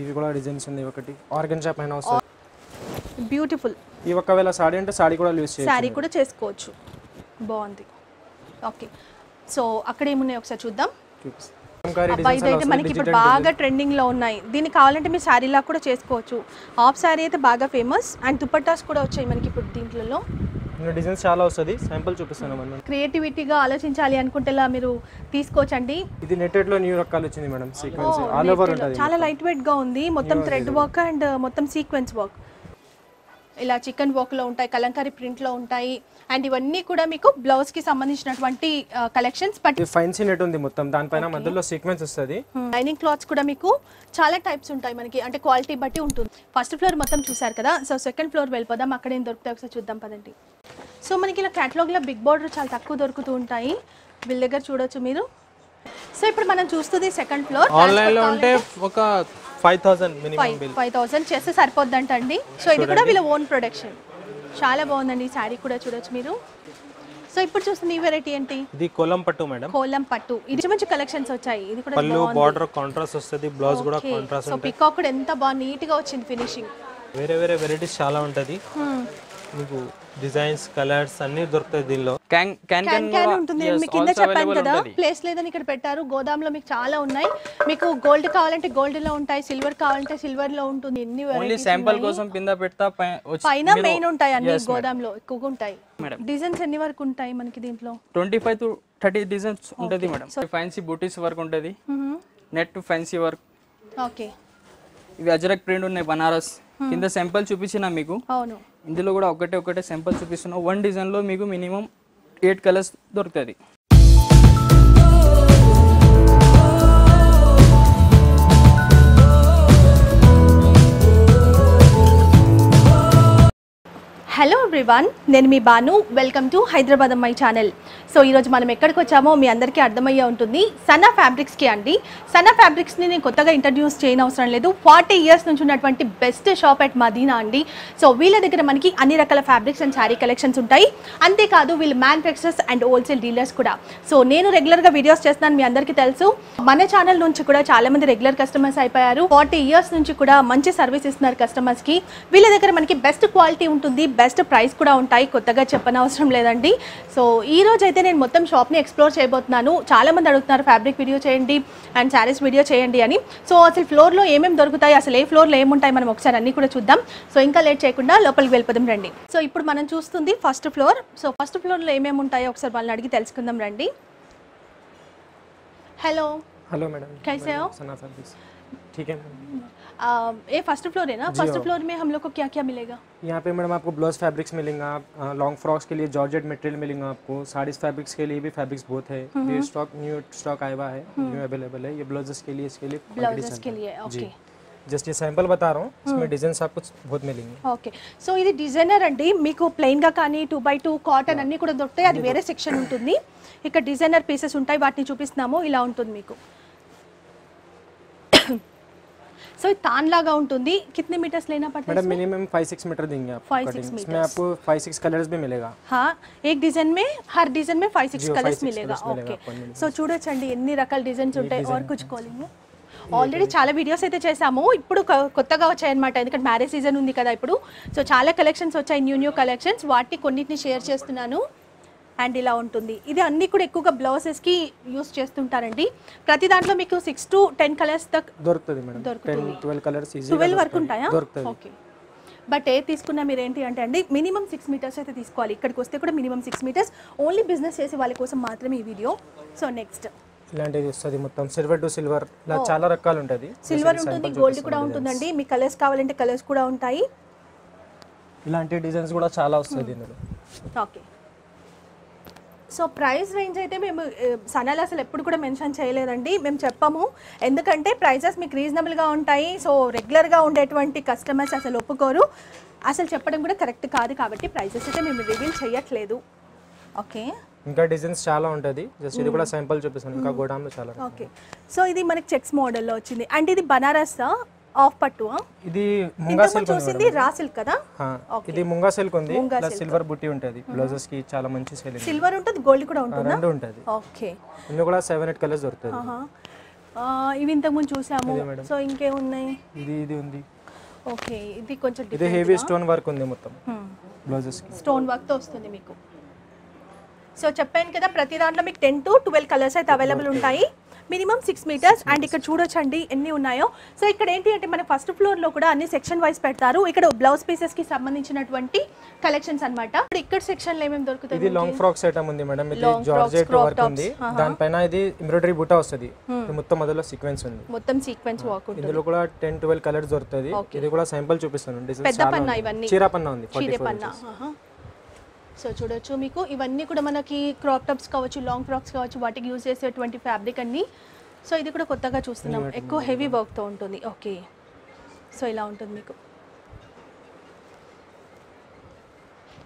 ఇవి కూడా డిజైన్స్ ఉన్నాయి ఒకటి. ఆర్గన్జా పైన వస్తుంది. బ్యూటిఫుల్ ఈ ఒకవేళ సాడీ అంటే సాడీ కూడా యూస్ చేయాలి శారీ కూడా చేసుకోవచ్చు. బాగుంది. ఓకే సో అక్కడ ఏమున్నాయి ఒకసారి చూద్దాం. ఇదైతే మనకి ఇప్పుడు బాగా ట్రెండింగ్లో ఉన్నాయి. దీన్ని కావాలంటే మీరు శారీలా కూడా చేసుకోవచ్చు. హాఫ్ శారీ అయితే బాగా ఫేమస్ అండ్ దుపట్టాస్ కూడా వచ్చాయి మనకి ఇప్పుడు దీంట్లో డిజైన్స్ చాలా వస్తుంది. శాంపుల్ చూపిస్తాను మనం క్రియేటివిటీగా ఆలోచించాలి అనుకుంటే ఇలా మీరు తీసుకోవచ్చండి. ఇది నెట్టెడ్లో న్యూ రకాలు వచ్చింది మేడం సీక్వెన్స్ ఆల్ ఓవర్ ఉంటుంది చాలా లైట్ వెయిట్గా ఉంది. మొత్తం థ్రెడ్ వర్క్ అండ్ మొత్తం సీక్వెన్స్ వర్క్ ఇలా చికెన్ వర్క్లో ఉంటాయి కలంకారీ ప్రింట్లో ఉంటాయి అండ్ ఇవన్నీ కూడా మీకు బ్లౌజ్కి సంబంధించినటువంటి కలెక్షన్స్ ఫైన్సీ నెట్ ఉంది మొత్తం. దానిపైన మధ్యలో సీక్వెన్స్ వస్తుంది. లైనింగ్ క్లాత్స్ కూడా మీకు చాలా టైప్స్ ఉంటాయి మనకి. అంటే క్వాలిటీ బట్టి ఉంటుంది. ఫస్ట్ ఫ్లోర్ మొత్తం చూసారు కదా? సో సెకండ్ ఫ్లోర్ వెళ్ళిపోదాం. అక్కడ ఏం దొరుకుతాయి ఒకసారి చూద్దాం పదండి. సో మనకి ఇలా క్యాటలాగ్లో బిగ్ బార్డర్ చాలా తక్కువ దొరుకుతూ ఉంటాయి. వీళ్ళ దగ్గర చూడొచ్చు మీరు. సో ఇప్పుడు మనం చూస్తుంది సెకండ్ ఫ్లోర్. ఆన్లైన్లో ఉంటే ఒక five thousand minimum five thousand చేస్తే సరిపోద్దంట అండి సో ఇది కూడా వీళ్ళ ఓన్ ప్రొడక్షన్ చాలా బాగుందండి ఈ శారీ కూడా చూడొచ్చు మీరు. సో ఇప్పుడు చూస్తుంది ఈ వెరైటీ ఏంటి? ఇది కొలం పట్టు మేడం. కోలం పట్టు. ఇది మంచి కలెక్షన్స్ వచ్చాయి. ఇది కూడా పళ్ళు బార్డర్ కాంట్రాస్ట్ వస్తుంది బ్లౌజ్ కూడా కాంట్రాస్ట్ సో పికాక్ కూడా ఎంత బాగా నీట్గా వచ్చింది ఫినిషింగ్ వేరే వేరే వెరైటీస్ చాలా ఉంటది. మీకు డిజైన్స్ కలర్స్ అన్ని దొరుకుతాయి దీనిలో. క్యాన్ క్యాన్ క్యాన్ ఉంటుంది. నేను మీకు కింద చెప్పాను కదా ప్లేస్ లేదని ఇక్కడ పెట్టారు. గోదాంలో మీకు చాలా ఉన్నాయి. మీకు గోల్డ్ కావాలంటే గోల్డ్లో ఉంటాయి. సిల్వర్ కావాలంటే సిల్వర్లో ఉంటుంది. ఎన్ని ఓన్లీ శాంపుల్. కోసం కింద పెడతా పైన మెయిన్ ఉంటాయి అన్ని గోదాంలో ఎక్కువగా ఉంటాయి. డిజైన్స్ ఎన్ని వరకు ఉంటాయి మనకి దీంట్లో? Twenty five to thirty designs ఉంటుంది మేడం ఫ్యాన్సీ బూటీస్ వర్క్ ఉంటుంది. నెట్ ఫ్యాన్సీ వర్క్ ఓకే ఇవి అజరక్ ప్రింట్ ఉన్నాయి బనారస్ కింద శాంపుల్ చూపించిన మీకు. అవును. ఇందులో కూడా ఒకటే ఒకటే సింపుల్ చూపిస్తున్నాం. వన్ డిజైన్లో మీకు మినిమం ఎయిట్ కలర్స్ దొరుకుతుంది హలో ఎవ్రీవన్ నేను మీ బాను. వెల్కమ్ టు హైదరాబాద్ అమ్మాయి ఛానల్ సో ఈరోజు మనం ఎక్కడికి వచ్చామో మీ అందరికీ అర్థమయ్యే ఉంటుంది. సన్నా ఫ్యాబ్రిక్స్కి అండి. సన్న ఫ్యాబ్రిక్స్ని నేను కొత్తగా ఇంట్రడ్యూస్ చేయని అవసరం లేదు. ఫార్టీ ఇయర్స్ నుంచి ఉన్నటువంటి బెస్ట్ షాప్ అట్ మదీనా అండి. సో వీళ్ళ దగ్గర మనకి అన్ని రకాల ఫ్యాబ్రిక్స్ అండ్ శారీ కలెక్షన్స్ ఉంటాయి. అంతేకాదు వీళ్ళు మ్యానుఫ్యాక్చరర్స్ అండ్ హోల్సేల్ డీలర్స్ కూడా. సో నేను రెగ్యులర్గా వీడియోస్ చేస్తున్నాను. మీ అందరికీ తెలుసు. మన ఛానల్ నుంచి కూడా చాలా మంది రెగ్యులర్ కస్టమర్స్ అయిపోయారు. ఫార్టీ ఇయర్స్ నుంచి కూడా మంచి సర్వీస్ ఇస్తున్నారు కస్టమర్స్కి వీళ్ళ దగ్గర మనకి బెస్ట్ క్వాలిటీ ఉంటుంది. బెస్ట్ ప్రైస్ కూడా ఉంటాయి కొత్తగా చెప్పనవసరం లేదండి సో ఈ రోజు అయితే నేను మొత్తం షాప్ని ఎక్స్ప్లోర్ చేయబోతున్నాను చాలా మంది అడుగుతున్నారు ఫ్యాబ్రిక్ వీడియో చేయండి అండ్ శారీస్ వీడియో చేయండి అని సో అసలు ఫ్లోర్లో ఏమేమి దొరుకుతాయి అసలు ఏ ఫ్లోర్లో ఏముంటాయి మనం ఒకసారి అన్ని కూడా చూద్దాం సో ఇంకా లేట్ చేయకుండా లోపలికి వెళ్ళిపోదాం రండి సో ఇప్పుడు మనం చూస్తుంది ఫస్ట్ ఫ్లోర్ సో ఫస్ట్ ఫ్లోర్లో ఏమేమి ఉంటాయో ఒకసారి వాళ్ళని అడిగి తెలుసుకుందాం రండి హలో हेलो मैडम कैसे हो? सना सर्विस ठीक है मैडम आ, ये फर्स्ट फ्लोर है ना फर्स्ट फ्लोर में हम लोग को क्या क्या मिलेगा यहाँ पे मैडम आपको ब्लाउज फैब्रिक्स मिलेंगे लॉन्ग फ्रॉक्स के लिए जॉर्जेट मटेरियल मिलेंगे आपको साड़ीज फैब्रिक्स के लिए भी फैब्रिक्स बहुत है ये स्टॉक न्यू स्टॉक आया हुआ है न्यू अवेलेबल है ये ब्लाउजेस के लिए इसके लिए quality ब्लाउजेस sample के लिए है। ओके जस्ट ये सैंपल बता रहा हूँ इसमें डिजाइन आपको बहुत मिलेंगे ఓకే సో ఇది డిజైనర్ అండి మీకు ప్లెయిన్గా కానీ టూ బై టూ కాటన్ అన్నీ కూడా దొరుకుతాయి అది వేరే సెక్షన్ ఉంటుంది ఇక్కడ డిజైనర్ పీసెస్ ఉంటాయి వాటిని చూపిస్తున్నాము ఇలా ఉంటుంది మీకు సో తాన్ లాగా ఉంటుంది. కిత్ని మీటర్స్ లేనా पड़ता మినిమం ఫైవ్ मिनिमम 5 6 मीटर देंगे आप फाइव सिक्स మే आपको 5 6 కలర్స్ భీ మిలేగా. హా ఏక్ డిజైన్ మే హర్ డిజైన్ మే 5 6 కలర్స్ మిలేగా. ఓకే. సో చూడొచ్చండి ఎన్ని రకాల డిజైన్స్ ఉంటాయి. ఆర్ కుచ్ కాలింగ్ ఆల్రెడీ చాలా వీడియోస్ అయితే చేసాము ఇప్పుడు కొత్తగా వచ్చాయన్నమాట. ఎందుకంటే మ్యారేజ్ సీజన్ ఉంది కదా ఇప్పుడు. సో చాలా కలెక్షన్స్ వచ్చాయి. న్యూ న్యూ కలెక్షన్స్ వాటి కొన్నిటిని షేర్ చేస్తున్నాను. అండ్ ఇలా ఉంటుంది. ఇది అన్ని కూడా ఎక్కువగా బ్లౌజెస్కి యూస్ చేస్తుంటారండి. ప్రతి దాంట్లో మీకు సిక్స్ టు టెన్ కలర్స్ దొరుకుతుంది madam. Ten twelve colours twelve వరకు ఉంటాయా? దొరుకుతుంది. ఓకే బట్ ఏ తీసుకున్నా మీరు ఏంటి అంటే అండి మినిమం సిక్స్ మీటర్స్ అయితే తీసుకోవాలి. ఇక్కడికి వస్తే కూడా minimum six metres only business చేసే వాళ్ళ కోసం మాత్రమే ఈ వీడియో సో నెక్స్ట్ ఇలాంటిది వస్తుంది మొత్తం. సిల్వర్ టు సిల్వర్ ఇలా చాలా రకాలు ఉంటుంది సిల్వర్ ఉంటుంది గోల్డ్ కూడా ఉంటుందండి. మీ కలర్స్ కావాలంటే కలర్స్ కూడా ఉంటాయి. ఇలాంటి డిజైన్స్ కూడా చాలా వస్తుంది ఇందులో. ఓకే సో ప్రైస్ రేంజ్ అయితే మేము సనాలు అసలు ఎప్పుడు కూడా మెన్షన్ చేయలేదండి. మేము చెప్పాము. ఎందుకంటే ప్రైజెస్ మీకు రీజనబుల్గా ఉంటాయి. సో రెగ్యులర్గా ఉండేటువంటి కస్టమర్స్ అసలు ఒప్పుకోరు. అసలు చెప్పడం కూడా కరెక్ట్ కాదు కాబట్టి ప్రైజెస్ అయితే మేము రివీల్ చేయట్లేదు. ఓకే? ఇంకా డిజైన్స్ చాలా ఉంటుంది. జస్ట్ ఇది కూడా శాంపుల్ చూపిస్తాను. ఇంకా గోడాంలో చాలా. ఓకే. సో ఇది మనకి చెక్స్ మోడల్లో వచ్చింది. అండ్ ఇది బనారస్? ఆఫ్ పట్టు ఇది ముంగా ఇంతకు సిల్క్ చూసింది రా సిల్క్ కదా? ఇది ముంగా సిల్క్ ఉంది ప్లస్ సిల్వర్ బుట్టి ఉంటుంది. బ్లౌజెస్కి చాలా మంచి సేలింగ్ సిల్వర్ ఉంటుంది గోల్డ్ కూడా ఉంటుందా? రెండు ఉంటుంది. ఓకే. ఇందులో కూడా సెవెన్ ఎయిట్ కలర్స్ దొరుకుతుంది ఇవి ఇంతకుముందు చూసాము. అదే మేడం. సో ఇంకేమున్నాయి? ఇది ఇది ఉంది. ఓకే ఇది కొంచెం ఇది హెవీ స్టోన్ వర్క్ ఉంది మొత్తం. బ్లౌజెస్కి స్టోన్ వర్క్తో వస్తుంది మీకు. సో చెప్పాను కదా ప్రతి దాంట్లో మీకు టెన్ టు ట్వెల్వ్ కలర్స్ అయితే అవైలబుల్ ఉంటాయి. మినిమం సిక్స్ మీటర్స్ అండ్ ఇక్కడ చూడొచ్చండి ఎన్ని ఉన్నాయో. సో ఇక్కడ ఏంటి అంటే మన ఫస్ట్ ఫ్లోర్లో కూడా అన్ని సెక్షన్ వైస్ పెడతారు. ఇక్కడ బ్లౌజ్ పీసెస్కి సంబంధించినటువంటి కలెక్షన్స్ అనమాట ఇక్కడ సెక్షన్లో ఏమేమి దొరుకుతాయి ఇది లాంగ్ ఫ్రాక్స్ ఐటమ్ ఉంది మేడం ఇది జార్జెట్ వర్క్. ఉంది. దానిపైన ఇది ఎంబ్రాయిడరీ బూటా వస్తుంది. మొత్తం మొదలు సీక్వెన్స్ ఉంది. మొత్తం సీక్వెన్స్ వర్క్ ఉంటుంది. ఇందులో కూడా టెన్ ట్వెల్వ్ కలర్స్ దొరుకుతుంది ఇది కూడా శాంపుల్ చూపిస్తాను. పెద్ద పన్నా ఉంది. ఇవన్నీ. చీర పన్నా ఉంది చీరే 44 పన్నా. సో చూడొచ్చు. మీకు ఇవన్నీ కూడా మనకి క్రాప్ టాప్స్ కావచ్చు లాంగ్ ఫ్రాక్స్ కావచ్చు వాటికి యూజ్ చేసేటువంటి ఫ్యాబ్రిక్ అన్ని. సో ఇది కూడా కొత్తగా చూస్తున్నాం. ఎక్కువ హెవీ వర్క్తో ఉంటుంది. ఓకే సో ఇలా ఉంటుంది మీకు.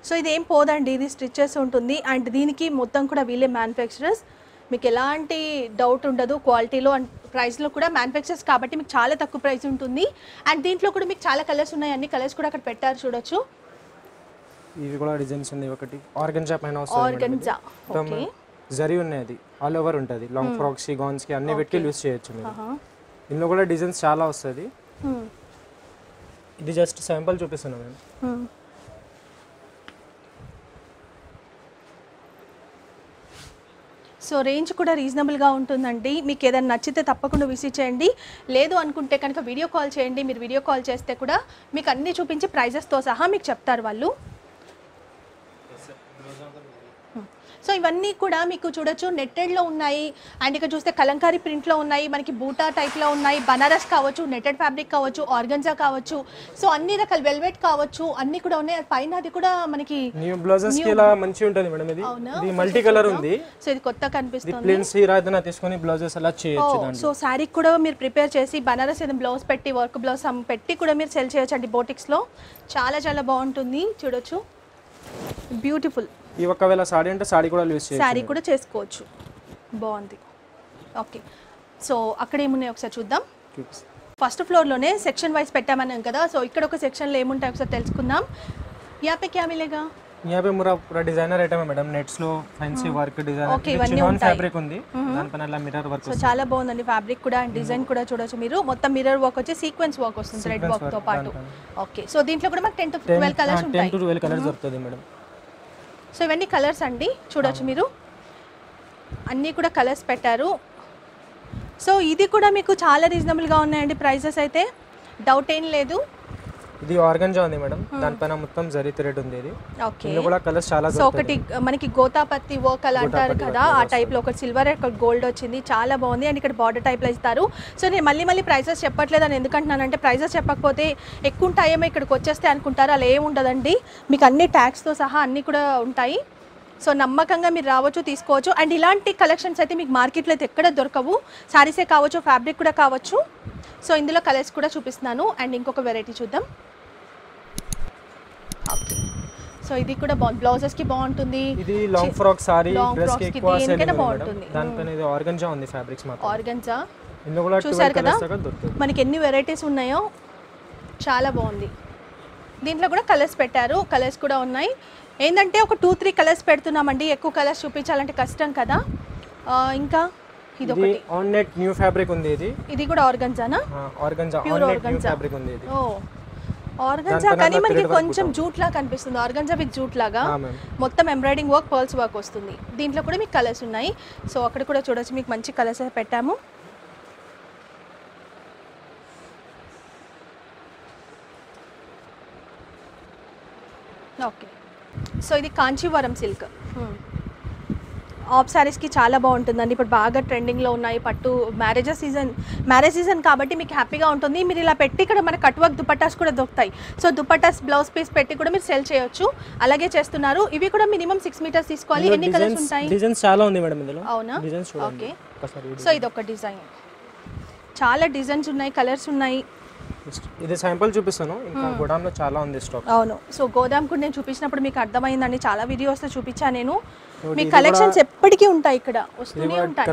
సో ఇది ఏం పోదండి. ఇది స్టిచెస్ ఉంటుంది. అండ్ దీనికి మొత్తం కూడా వీళ్ళే మ్యానుఫ్యాక్చరర్స్ మీకు ఎలాంటి డౌట్ ఉండదు. క్వాలిటీలో అండ్ ప్రైస్లో కూడా మ్యానుఫ్యాక్చరర్స్ కాబట్టి మీకు చాలా తక్కువ ప్రైస్ ఉంటుంది. అండ్ దీంట్లో కూడా మీకు చాలా కలర్స్ ఉన్నాయి. అన్ని కలర్స్ కూడా అక్కడ పెట్టారు. చూడొచ్చు. ఇవి కూడా డిజైన్స్ ఉంది ఒకటి. ఆర్గన్జా పైన వస్తుంది. Organza okay. జరీ ఉన్నాయి అది ఆల్ ఓవర్ ఉంటుంది. లాంగ్ ఫ్రాక్స్ గౌన్స్కి అన్ని పెట్టి యూస్ చేయొచ్చు మీరు. ఇందులో కూడా డిజైన్స్ చాలా వస్తుంది. ఇది జస్ట్ శాంపుల్ చూపిస్తున్నాను నేను. సో రేంజ్ కూడా రీజనబుల్గా ఉంటుందండి. మీకు ఏదైనా నచ్చితే తప్పకుండా విజిట్ చేయండి. లేదు అనుకుంటే కనుక వీడియో కాల్ చేయండి. మీరు వీడియో కాల్ చేస్తే కూడా మీకు అన్నీ చూపించి ప్రైజెస్తో సహా మీకు చెప్తారు వాళ్ళు. సో ఇవన్నీ కూడా మీకు చూడొచ్చు. నెట్టెడ్లో ఉన్నాయి. అండ్ ఇక్కడ చూస్తే కలంకారీ ప్రింట్లో ఉన్నాయి. మనకి బూటా టైప్లో ఉన్నాయి. బనారస్ కావచ్చు నెట్టెడ్ ఫ్యాబ్రిక్ కావచ్చు ఆర్గన్జా కావచ్చు. సో అన్ని రకాల వెల్వెట్ కావచ్చు. అన్ని కూడా ఉన్నాయి. పైన అది కూడా మనకి న్యూ బ్లౌజెస్ ఇలా మంచిగా ఉంటుంది మేడం ఇది. మల్టీ కలర్ ఉంది. సో ఇది కొత్త కనిపిస్తుంది. సీరా ఏదైనా తీసుకొని బ్లౌజెస్ అలా చేయొచ్చు సో శారీ కూడా మీరు ప్రిపేర్ చేసి బనారస్ ఏదైనా బ్లౌజ్ పెట్టి వర్క్ బ్లౌజ్ పెట్టి కూడా మీరు సెల్ చేయొచ్చు అండి బోటిక్స్లో చాలా చాలా బాగుంటుంది. చూడొచ్చు. బ్యూటిఫుల్ ఈ ఒకవేళ సారీ అంటే సారీ కూడా లూజ్ సారీ కూడా చేసుకోవచ్చు. బాగుంది. ఓకే. సో అక్కడ ఏమున్నాయి ఒకసారి చూద్దాం. ఫస్ట్ ఫ్లోర్లోనే సెక్షన్ వైజ్ పెట్టామన్నాం కదా. సో ఇక్కడ ఒక సెక్షన్లో ఏముంటాయి ఒకసారి తెలుసుకుందాం. యాపే క్యా మిలేగా? యాపే మురా పూరా డిజైనర్ ఐటమ్ మేడం. నెట్స్లో ఫ్యాన్సీ వర్క్ డిజైన్ నాన్ ఫ్యాబ్రిక్ ఉంది. Hmm. దానిపైన అలా మిర్రర్ వర్క్ సో చాలా బాగుందండి ఫ్యాబ్రిక్ కూడా అండ్ డిజైన్ hmm. కూడా చూడొచ్చు మీరు. మొత్తం మిర్రర్ వర్క్ వచ్చి సీక్వెన్స్ వర్క్ వస్తుంది రెడ్ వర్క్తో పాటు. ఓకే సో దీంట్లో కూడా మాకు 10 టు 12 కలర్స్ ఉంటాయి. 10 టు 12 కలర్స్ దొరుకుతుంది మేడం. సో ఇవన్నీ కలర్స్ అండి. చూడొచ్చు మీరు. అన్నీ కూడా కలర్స్ పెట్టారు. సో ఇది కూడా మీకు చాలా రీజనబుల్గా ఉన్నాయండి. ప్రైజెస్ అయితే డౌట్ ఏం లేదు. ఇది ఆర్గంజా ఉంది మేడం. దానిపైన మొత్తం జరీ థ్రెడ్ ఉంది ఇది. ఇందులో కూడా కలర్స్ చాలా సో ఒకటి మనకి గోతాపత్తి వర్క్ అలా అంటారు కదా ఆ టైప్లో ఒక సిల్వర్ ఒక గోల్డ్ వచ్చింది చాలా బాగుంది. అండ్ ఇక్కడ బార్డర్ టైప్లో ఇస్తారు. సో నేను మళ్ళీ మళ్ళీ ప్రైసెస్ చెప్పట్లేదు అని ఎందుకంటున్నానంటే ప్రైసెస్ చెప్పకపోతే ఎక్కువ ఉంటాయేమో ఇక్కడికి వచ్చేస్తే అనుకుంటారు. అలా ఏమి ఉండదండి. మీకు అన్ని ట్యాక్స్తో సహా అన్నీ కూడా ఉంటాయి. సో నమ్మకంగా మీరు రావచ్చు తీసుకోవచ్చు. అండ్ ఇలాంటి కలెక్షన్స్ అయితే మీకు మార్కెట్లో అయితే ఎక్కడ దొరకవు. శారీసే కావచ్చు ఫ్యాబ్రిక్ కూడా కావచ్చు. సో ఇందులో కలర్స్ కూడా చూపిస్తున్నాను. అండ్ ఇంకొక వెరైటీ చూద్దాం. ఓకే సో ఇది కూడా బాగుంది బ్లౌజెస్కి బాగుంటుంది. ఇది లాంగ్ ఫ్రాక్ సారీ డ్రెస్కి కి ఎక్కువ మేడం. బాగుంటుంది. దానిపైన ఇది ఆర్గంజా ఉంది ఫ్యాబ్రిక్స్ మాత్రం. ఆర్గన్జా ఇందులో కూడా చూసారు కదా? మనకి ఎన్ని వెరైటీస్ ఉన్నాయో చాలా బాగుంది. దీంట్లో కూడా కలర్స్ పెట్టారు. కలర్స్ కూడా ఉన్నాయి. ఏంటంటే ఒక టూ త్రీ కలర్స్ పెడుతున్నామండి. ఎక్కువ కలర్స్ చూపించాలంటే కష్టం కదా. ఇంకా ఇది ఒకటి. ఆన్ నెట్ న్యూ ఫ్యాబ్రిక్ ఉంది ఇది. ఇది కూడా ఆర్గన్జానా organza on net new. Fabric ఉంది ఇది. ఓ దానిపైన కానీ మనకి కొంచెం జూట్ లా కనిపిస్తుంది. ఆర్గన్జా విత్ జూట్ లాగా. మొత్తం ఎంబ్రాయిడింగ్ వర్క్ పర్ల్స్ వర్క్ వస్తుంది. దీంట్లో కూడా మీకు కలర్స్ ఉన్నాయి. సో అక్కడ కూడా చూడొచ్చు. మీకు మంచి కలర్స్ పెట్టాము. ఓకే సో ఇది కాంచీవరం సిల్క్ ఆఫ్ శారీస్కి చాలా బాగుంటుందండి. ఇప్పుడు బాగా ట్రెండింగ్లో ఉన్నాయి. పట్టు మ్యారేజ్ సీజన్ మ్యారేజ్ సీజన్ కాబట్టి మీకు హ్యాపీగా ఉంటుంది. మీరు ఇలా పెట్టి ఇక్కడ మన కట్ వర్క్ దుపట్టాస్ కూడా దొరుకుతాయి. సో దుపట్టాస్ బ్లౌజ్ పీస్ పెట్టి కూడా మీరు సెల్ చేయొచ్చు. అలాగే చేస్తున్నారు. ఇవి కూడా మినిమం సిక్స్ మీటర్స్ తీసుకోవాలి. ఎన్ని కలర్స్ ఉంటాయి? డిజైన్స్ చాలా ఉంది మేడం ఇందులో. అవునా? ఓకే. సో ఇది ఒక డిజైన్ చాలా డిజైన్స్ ఉన్నాయి కలర్స్ ఉన్నాయి. ఇది శాంపుల్ చూపిస్తాను. ఇంకా గోడాంలో చాలా ఉంది స్టాక్ అవును. సో గోదాం కూడా నేను చూపించినప్పుడు మీకు అర్థమైందండి. చాలా వీడియోస్లో చూపించాను నేను. మీ కలెక్షన్స్ ఎప్పటికీ ఉంటాయి ఇక్కడ. వస్తూనే ఉంటాయి.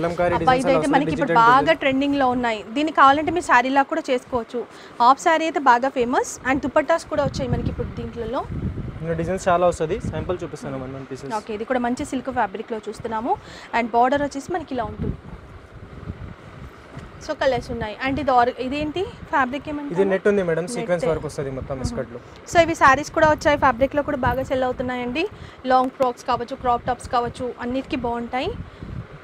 ఇదైతే మనకి ఇప్పుడు బాగా ట్రెండింగ్లో ఉన్నాయి. దీనికి కావాలంటే మీరు శారీలా కూడా చేసుకోవచ్చు. హాఫ్ శారీ అయితే బాగా ఫేమస్ అండ్ దుపట్టాస్ కూడా వచ్చాయి మనకి ఇప్పుడు దీంట్లో డిజైన్స్ చాలా వస్తుంది. శాంపుల్ చూపిస్తాను ఓకే ఇది కూడా మంచి సిల్క్ ఫ్యాబ్రిక్లో చూస్తున్నాము. అండ్ బార్డర్ వచ్చేసి మనకి ఇలా ఉంటుంది. సో కలర్స్ ఉన్నాయి. అండ్ ఇది ఆర్ ఇదేంటి? ఫ్యాబ్రిక్ ఇది ఏమంటే నెట్ ఉంది మేడం. సీక్వెన్స్ వర్క్ వస్తుంది మొత్తం స్కర్ట్లో సో ఇవి శారీస్ కూడా వచ్చాయి. ఫ్యాబ్రిక్లో కూడా బాగా సెల్ అవుతున్నాయండి. లాంగ్ ఫ్రాక్స్ కావచ్చు క్రాప్ టాప్స్ కావచ్చు అన్నిటికీ బాగుంటాయి.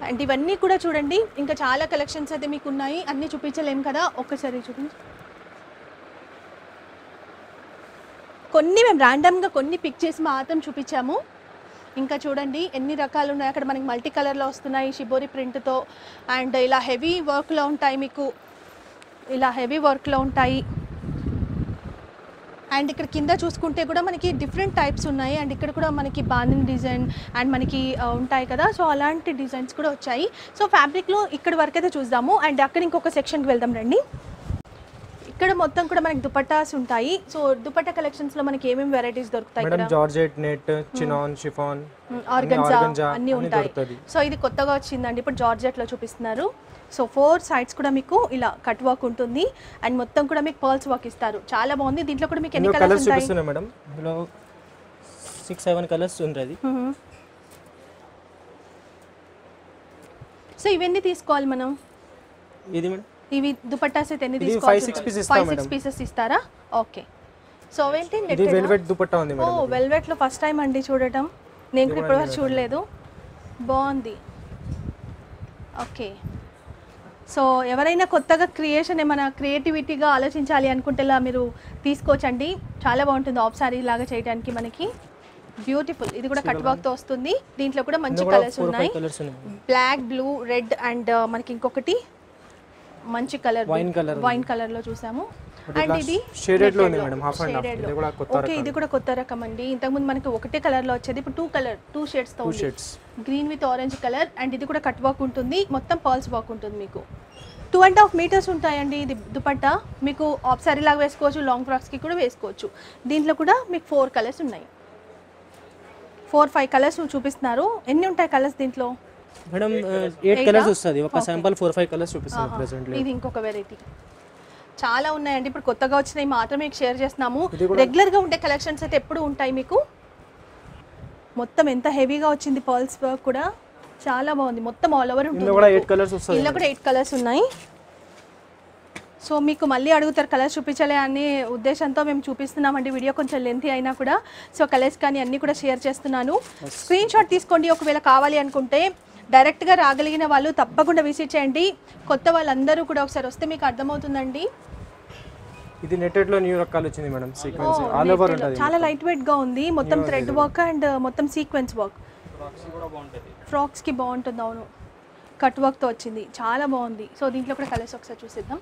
అండ్ ఇవన్నీ కూడా చూడండి. ఇంకా చాలా కలెక్షన్స్ అయితే మీకు ఉన్నాయి అన్నీ చూపించలేం కదా? ఒక్కసారి చూపించి. కొన్ని మేము ర్యాండమ్గా కొన్ని పిక్ చేసి మాత్రం చూపించాము. ఇంకా చూడండి ఎన్ని రకాలు ఉన్నాయి అక్కడ మనకి మల్టీ కలర్లో వస్తున్నాయి షిబోరి ప్రింట్తో అండ్ ఇలా హెవీ వర్క్లో ఉంటాయి మీకు. ఇలా హెవీ వర్క్లో ఉంటాయి. అండ్ ఇక్కడ కింద చూసుకుంటే కూడా మనకి డిఫరెంట్ టైప్స్ ఉన్నాయి. అండ్ ఇక్కడ కూడా మనకి బానిన్ డిజైన్ అండ్ మనకి ఉంటాయి కదా. సో అలాంటి డిజైన్స్ కూడా వచ్చాయి. సో ఫ్యాబ్రిక్లో ఇక్కడ వరకు అయితే చూద్దాము. అండ్ అక్కడ ఇంకొక సెక్షన్కి వెళ్దాం రండి. ఇక్కడ మొత్తం కూడా మనకి దుపట్టాస్ ఉంటాయి. సో దుపట్టా కలెక్షన్స్లో మనకి ఏమేమి వెరైటీస్ దొరుకుతాయి madam georgette net chinon chiffon organza అన్నీ ఉంటాయి. సో ఇది కొత్తగా వచ్చిందండి. ఇప్పుడు జార్జెట్లో చూపిస్తున్నారు. సో ఫోర్ సైడ్స్ కూడా మీకు ఇలా కట్ వర్క్ ఉంటుంది. అండ్ మొత్తం కూడా మీకు పర్ల్స్ వర్క్ ఇస్తారు. చాలా బాగుంది. దీంట్లో కూడా మీకు ఎన్ని కలర్స్ ఉంటాయి? మేడం. సిక్స్ సెవెన్ కలర్స్ ఉంటుంది. సో ఇవన్నీ తీసుకోవాలి మనం. ఇది మేడం. ఇవి దుపట్టాస్ అయితే ఎన్ని తీసుకోవాలి ఫైవ్ సిక్స్. పీసెస్ ఇస్తారా? ఓకే సో ఏంటి ఇది వెల్వెట్ దుపట్టా ఉంది ఓ మేడం ఇది. వెల్వెట్లో ఫస్ట్ టైం అండి చూడటం. నేను కూడా ఇప్పటివరకు చూడలేదు. బాగుంది. ఓకే సో ఎవరైనా కొత్తగా క్రియేషన్ ఏమైనా క్రియేటివిటీగా ఆలోచించాలి అనుకుంటే ఇలా మీరు తీసుకోవచ్చండి. చాలా బాగుంటుంది ఆఫ్ సారీ లాగా చేయడానికి మనకి. బ్యూటిఫుల్ ఇది కూడా కట్ వర్క్తో వస్తుంది. దీంట్లో కూడా మంచి కలర్స్ ఉన్నాయి. బ్లాక్ బ్లూ రెడ్ అండ్ మనకి ఇంకొకటి మంచి కలర్ Wine colour వైన్ కలర్లో చూసాము. అండ్ ఇది ఉంది మేడం, and half. Shaded ఇది. కూడా కొత్త ఓకే ఇది కూడా కొత్త రకం అండి. ఇంతకుముందు మనకి ఒకటే కలర్లో వచ్చేది ఇప్పుడు two colour two షేడ్స్తో two shades green with orange colour and ఇది కూడా కట్ వర్క్ ఉంటుంది. మొత్తం పర్ల్స్ వర్క్ ఉంటుంది మీకు. టూ అండ్ హాఫ్ మీటర్స్ ఉంటాయండి ఇది దుపట్టా. మీకు ఆఫ్ సారీ లాగా వేసుకోవచ్చు లాంగ్ ఫ్రాక్స్కి కూడా వేసుకోవచ్చు. దీంట్లో కూడా మీకు ఫోర్ కలర్స్ ఉన్నాయి. ఫోర్ ఫైవ్ కలర్స్ చూపిస్తున్నారు. ఎన్ని ఉంటాయి కలర్స్ దీంట్లో? మేడం ఎయిట్ కలర్స్ వస్తుంది. ఒక శాంపుల్ ఫోర్ ఫైవ్ కలర్స్ చూపిస్తుంది ప్రెసెంట్ ఇది ఇంకొక వెరైటీ చాలా ఉన్నాయండి. ఇప్పుడు కొత్తగా వచ్చినవి మాత్రమే మీకు షేర్ చేస్తున్నాము రెగ్యులర్గా ఉండే కలెక్షన్స్ అయితే ఎప్పుడు ఉంటాయి మీకు? మొత్తం ఎంత హెవీగా వచ్చింది పర్ల్స్ వర్క్ కూడా? చాలా బాగుంది. మొత్తం ఆల్ ఓవర్ ఉంటుంది ఇందులో కూడా ఎయిట్ కలర్స్ ఉన్నాయి. సో మీకు మళ్ళీ అడుగుతారు కలర్స్ చూపించాలి అనే ఉద్దేశంతో మేము చూపిస్తున్నామండి. వీడియో కొంచెం లెంతీ అయినా కూడా. సో కలర్స్ కానీ అన్నీ కూడా షేర్ చేస్తున్నాను. స్క్రీన్ షాట్ తీసుకోండి. ఒకవేళ కావాలి అనుకుంటే డైరెక్ట్గా రాగలిగిన వాళ్ళు తప్పకుండా విజిట్ చేయండి. కొత్త వాళ్ళందరూ కూడా ఒకసారి వస్తే మీకు అర్థమవుతుందండి. ఇది నెట్టెడ్లో న్యూ రకాలు వచ్చింది మేడం సీక్వెన్స్ ఆల్ ఓవర్ ఉంటుంది. చాలా లైట్ వెయిట్గా ఉంది. మొత్తం థ్రెడ్ వర్క్ అండ్ మొత్తం సీక్వెన్స్ వర్క్ కూడా బాగుంటుంది. ఫ్రాక్స్కి బాగుంటుంది అవును. కట్ వర్క్తో వచ్చింది. చాలా బాగుంది. సో దీంట్లో కూడా కలర్స్ ఒకసారి చూసిద్దాం.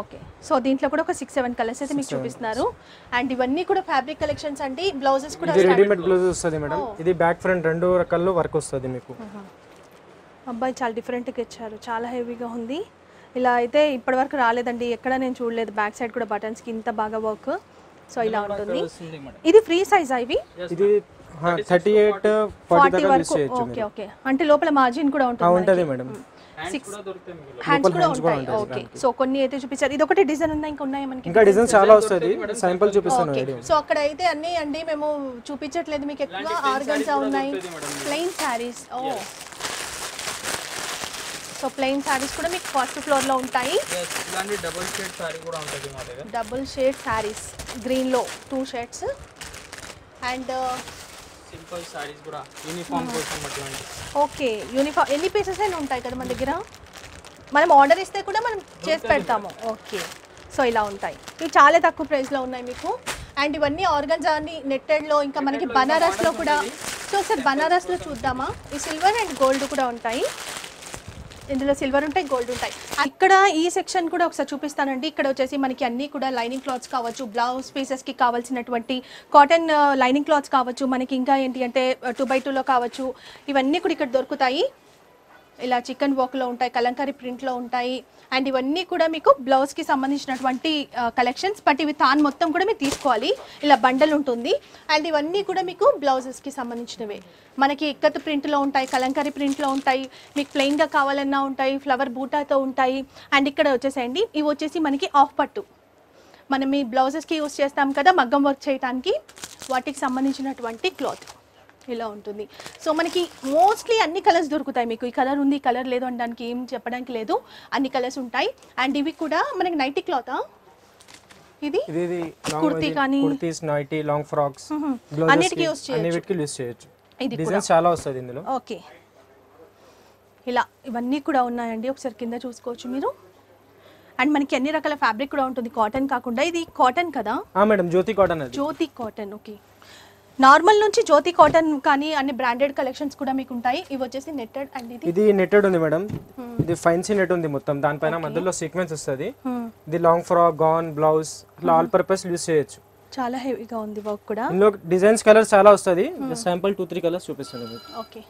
ఓకే సో దీంట్లో కూడా ఒక సిక్స్ సెవెన్ కలర్స్ అయితే మీకు చూపిస్తున్నారు. అండ్ ఇవన్నీ కూడా ఫ్యాబ్రిక్ కలెక్షన్స్ అండి. బ్లౌజెస్ కూడా ఇది రెడీమేడ్ బ్లౌజ్ వస్తుంది మేడం ఇది బ్యాక్ ఫ్రంట్ రెండు రకాల్లో వర్క్ వస్తుంది మీకు. అబ్బాయి చాలా డిఫరెంట్గా ఇచ్చారు. చాలా హెవీగా ఉంది. ఇలా అయితే ఇప్పటివరకు రాలేదండి. ఎక్కడ నేను చూడలేదు. బ్యాక్ సైడ్ కూడా బటన్స్కి ఇంత బాగా వర్క్ సో ఇలా ఉంటుంది. ఇది ఫ్రీ సైజ్ ఇవి? ఇది థర్టీ ఎయిట్ ఫార్టీ వరకు. ఓకే ఓకే అంటే లోపల మార్జిన్ కూడా ఉంటుంది ఉంటుంది మేడం సిక్స్ హ్యాండ్స్ కూడా ఉంటాయి. ఓకే సో కొన్ని అయితే చూపించారు. ఇది ఒకటి డిజైన్ ఉందా? ఇంకా ఉన్నాయా మనకి? ఇంకా డిజైన్స్ చాలా వస్తుంది శాంపుల్ చూపిస్తాను సో అక్కడ అయితే అన్నీ అండి మేము చూపించట్లేదు. మీకు ఎక్కువ ఆర్గన్సా ఉన్నాయి. ప్లెయిన్ శారీస్ ఓ సో ప్లెయిన్ శారీస్ కూడా మీకు ఫస్ట్ ఫ్లోర్లో ఉంటాయి. Yes, ఇలాంటి డబుల్ షేడ్ సారీ కూడా ఉంటుంది మా దగ్గర. డబుల్ షేడ్ శారీస్ గ్రీన్లో two shades and simple saris కూడా యూనిఫామ్ కోసం అట్లాంటి ఓకే యూనిఫామ్ ఎన్ని పీసెస్ అయినా ఉంటాయి కదా మన దగ్గర? మనం ఆర్డర్ ఇస్తే కూడా మనం చేసి పెడతాము. ఓకే సో ఇలా ఉంటాయి. ఇవి చాలా తక్కువ ప్రైస్లో ఉన్నాయి మీకు. అండ్ ఇవన్నీ ఆర్గన్స్ అని నెట్టెడ్లో ఇంకా మనకి బనారస్లో కూడా. సో ఒకసారి బనారస్లో చూద్దామా? ఈ సిల్వర్ అండ్ గోల్డ్ కూడా ఉంటాయి. ఇందులో సిల్వర్ ఉంటాయి గోల్డ్ ఉంటాయి. ఇక్కడ ఈ సెక్షన్ కూడా ఒకసారి చూపిస్తానండి. ఇక్కడ వచ్చేసి మనకి అన్నీ కూడా లైనింగ్ క్లాత్స్ కావచ్చు బ్లౌజ్ పీసెస్కి కావాల్సినటువంటి కాటన్ లైనింగ్ క్లాత్స్ కావచ్చు. మనకి ఇంకా ఏంటి అంటే టూ బై టూలో కావచ్చు. ఇవన్నీ కూడా ఇక్కడ దొరుకుతాయి. ఇలా చికెన్ వర్క్లో ఉంటాయి కలంకారీ ప్రింట్లో ఉంటాయి. అండ్ ఇవన్నీ కూడా మీకు బ్లౌజ్కి సంబంధించినటువంటి కలెక్షన్స్. బట్ ఇవి తాను మొత్తం కూడా మీరు తీసుకోవాలి. ఇలా బండల్ ఉంటుంది. అండ్ ఇవన్నీ కూడా మీకు బ్లౌజెస్కి సంబంధించినవే. మనకి ఇక్కత్ ప్రింట్లో ఉంటాయి కలంకారీ ప్రింట్లో ఉంటాయి. మీకు ప్లెయిన్గా కావాలన్నా ఉంటాయి ఫ్లవర్ బూటాతో ఉంటాయి. అండ్ ఇక్కడ వచ్చేసేయండి. ఇవి వచ్చేసి మనకి ఆఫ్ పట్టు. మనం ఈ బ్లౌజెస్కి యూస్ చేస్తాం కదా మగ్గం వర్క్ చేయడానికి వాటికి సంబంధించినటువంటి క్లాత్. ఇలా ఉంటుంది. సో మనకి మోస్ట్లీ అన్ని కలర్స్ దొరుకుతాయి మీకు. ఈ కలర్ ఉంది కలర్ లేదు అనడానికి ఏం చెప్పడానికి లేదు. అన్ని కలర్స్ ఉంటాయి. అండ్ ఇవి కూడా మనకి నైటీ క్లాతా ఇది? ఇది కుర్తీ కానీ- కుర్తీస్ నైటీ లాంగ్ ఫ్రాక్స్ అన్నిటికీ చేయొచ్చు. యూస్ చేయొచ్చు. ఇది కూడా. డిజైన్స్ చాలా వస్తుంది ఇందులో. ఓకే. ఇలా ఇవన్నీ కూడా ఉన్నాయండి. ఒకసారి కింద చూసుకోవచ్చు మీరు. అండ్ మనకి అన్ని రకాల ఫ్యాబ్రిక్ కూడా ఉంటుంది. కాటన్ కాకుండా. ఇది కాటన్ కదా? Madam Jyothi cotton Jyothi cotton okay. Normal నుంచి జ్యోతి కాటన్ కానీ అన్ని బ్రాండెడ్ కలెక్షన్స్ కూడా మీకు ఉంటాయి ఇవి వచ్చేసి నెట్టెడ్ అండ్ ఇది ఇది నెట్టెడ్ ఉంది మేడం ఇది ఫైన్సీ నెట్ ఉంది మొత్తం. దానిపైన మధ్యలో సీక్వెన్స్ వస్తుంది. Hmm. ఇది లాంగ్ ఫ్రాక్ గౌన్ బ్లౌజ్ ఇట్లా ఆల్ పర్పస్ యూస్ చేయొచ్చు. చాలా హెవీగా ఉంది వర్క్ కూడా. ఇందులో డిజైన్స్ కలర్స్ చాలా వస్తుంది. శాంపుల్ టూ త్రీ కలర్స్ చూపిస్తాను మీకు. ఓకే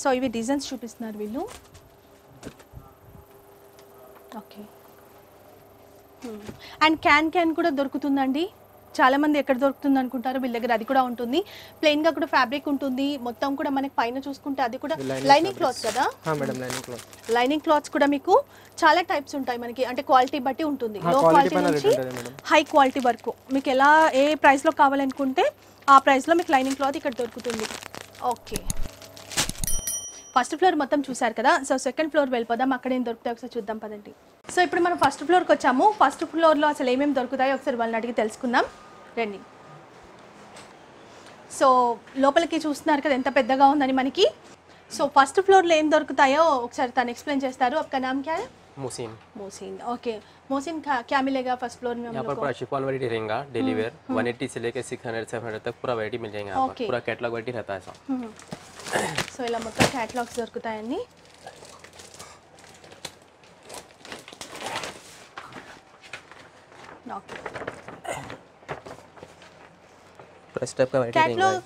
సో ఇవి డిజైన్స్ చూపిస్తున్నారు వీళ్ళు. ఓకే అండ్ క్యాన్ క్యాన్ కూడా దొరుకుతుందండి. చాలా మంది ఎక్కడ దొరుకుతుంది అనుకుంటారు వీళ్ళ దగ్గర అది కూడా ఉంటుంది. ప్లెయిన్గా కూడా ఫ్యాబ్రిక్ ఉంటుంది. మొత్తం కూడా మనకి పైన చూసుకుంటే అది కూడా లైనింగ్ క్లాత్ కదా? లైనింగ్ క్లాత్ లైనింగ్ క్లాత్స్ కూడా మీకు చాలా టైప్స్ ఉంటాయి మనకి. అంటే క్వాలిటీ బట్టి ఉంటుంది. లో క్వాలిటీ నుంచి. హై క్వాలిటీ వరకు. మీకు ఎలా ఏ ప్రైస్లో కావాలనుకుంటే ఆ ప్రైస్లో మీకు లైనింగ్ క్లాత్ ఇక్కడ దొరుకుతుంది. ఓకే ఫస్ట్ ఫ్లోర్ మొత్తం చూసారు కదా? సో సెకండ్ ఫ్లోర్ వెళ్ళిపోదాం. అక్కడ ఏం దొరుకుతాయి ఒకసారి చూద్దాం పదండి. సో ఇప్పుడు మనం ఫస్ట్ ఫ్లోర్కి వచ్చాము ఫస్ట్ ఫ్లోర్లో అసలు ఏమేమి దొరుకుతాయో ఒకసారి వాళ్ళని అడిగి తెలుసుకుందాం రండి సో లోపలికి చూస్తున్నారు కదా ఎంత పెద్దగా ఉందని మనకి సో ఫస్ట్ ఫ్లోర్లో ఏం దొరుకుతాయో ఒకసారి తను ఎక్స్ప్లెయిన్ చేస్తారు आपका नाम क्या है मुसीन मोहसिन ओके मोहसिन क्या क्या मिलेगा फर्स्ट फ्लोर में हम यहाँ लोग पर को पूरा शिफॉन वैरायटी रहेगा डेली वेयर 180 से लेकर 600 700 तक पूरा वैरायटी मिल जाएंगे यहाँ Okay. पर पूरा कैटलॉग वैरायटी रहता है ऐसा సో ఇలా మొత్తం క్యాటలాగ్స్ దొరుకుతాయండి ఓకే पूरा इस टाइप का वैरायटी रहेगा कैटलॉग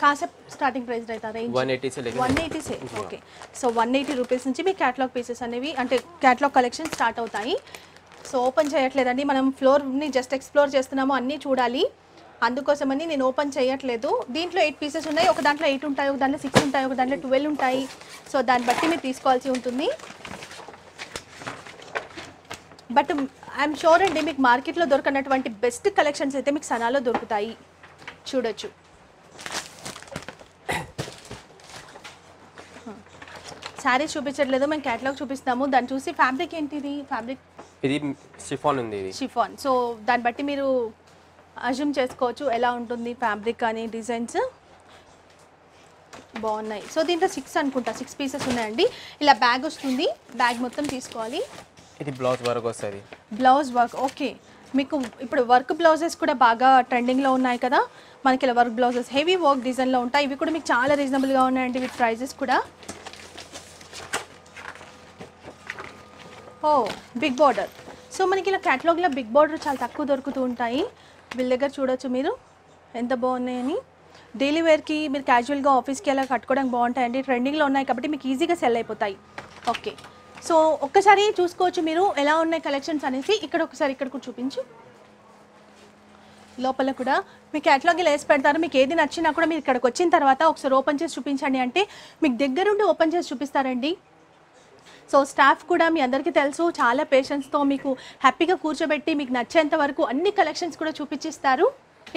कहाँ से స్టార్టింగ్ ప్రైస్ रहता रेंज 180 से लेकर వన్ ఎయిటీ సే okay so one eighty rupees నుంచి మీ క్యాటలాగ్ పీసెస్ అనేవి అంటే క్యాటలాగ్ కలెక్షన్ స్టార్ట్ అవుతాయి సో ఓపెన్ చేయట్లేదండి మనం ఫ్లోర్ని జస్ట్ ఎక్స్ప్లోర్ చేస్తున్నాము అన్నీ చూడాలి అందుకోసమని నేను ఓపెన్ చేయట్లేదు దీంట్లో ఎయిట్ పీసెస్ ఉన్నాయి ఒక దాంట్లో ఎయిట్ ఉంటాయి ఒక దాంట్లో సిక్స్ ఉంటాయి ఒక దాంట్లో ట్వెల్వ్ ఉంటాయి సో దాన్ని బట్టి మీరు తీసుకోవాల్సి ఉంటుంది బట్ ఐఎమ్ షూర్ అండి మీకు మార్కెట్లో దొరకనటువంటి బెస్ట్ కలెక్షన్స్ అయితే మీకు సనాలో దొరుకుతాయి. చూడొచ్చు. శారీస్ చూపించట్లేదు మేము క్యాటలాగ్ చూపిస్తాము దాన్ని చూసి ఫ్యాబ్రిక్ ఏంటిది? ఫ్యాబ్రిక్ ఇది షిఫాన్ ఉంది ఇది. షిఫాన్ సో దాన్ని బట్టి మీరు అజ్యూమ్ చేసుకోవచ్చు. ఎలా ఉంటుంది ఫ్యాబ్రిక్ కానీ డిజైన్స్ బాగున్నాయి. సో దీంట్లో సిక్స్ అనుకుంటా. సిక్స్ పీసెస్ ఉన్నాయండి. ఇలా బ్యాగ్ వస్తుంది. బ్యాగ్ మొత్తం తీసుకోవాలి. ఇది బ్లౌజ్ వర్క్ వస్తుంది. Blouse work okay. మీకు ఇప్పుడు వర్క్ బ్లౌజెస్ కూడా బాగా ట్రెండింగ్లో ఉన్నాయి కదా? మనకి ఇలా వర్క్ బ్లౌజెస్ హెవీ వర్క్ డిజైన్లో ఉంటాయి. ఇవి కూడా మీకు చాలా రీజనబుల్గా ఉన్నాయండి వీటి ప్రైజెస్ కూడా. ఓ బిగ్ బార్డర్. సో మనకి ఇలా క్యాటలాగ్లో బిగ్ బార్డర్ చాలా తక్కువ దొరుకుతూ ఉంటాయి. వీళ్ళ దగ్గర చూడొచ్చు మీరు. ఎంత బాగున్నాయని. డైలీ వేర్కి మీరు క్యాజువల్గా ఆఫీస్కి అలా కట్టుకోవడానికి బాగుంటాయండి. ట్రెండింగ్లో ఉన్నాయి కాబట్టి మీకు ఈజీగా సెల్ అయిపోతాయి. ఓకే. సో ఒక్కసారి చూసుకోవచ్చు మీరు ఎలా ఉన్నాయి కలెక్షన్స్ అనేసి. ఇక్కడ ఒకసారి ఇక్కడ కూడా చూపించు. లోపల కూడా మీ క్యాటలాగ్ ఇలా వేసి పెడతారు. మీకు ఏది నచ్చినా కూడా మీరు ఇక్కడికి వచ్చిన తర్వాత ఒకసారి ఓపెన్ చేసి చూపించండి అంటే మీకు దగ్గరుండి ఓపెన్ చేసి చూపిస్తారండి. సో స్టాఫ్ కూడా మీ అందరికీ తెలుసు చాలా పేషెన్స్తో మీకు హ్యాపీగా కూర్చోబెట్టి మీకు నచ్చేంత వరకు అన్ని కలెక్షన్స్ కూడా చూపించిస్తారు.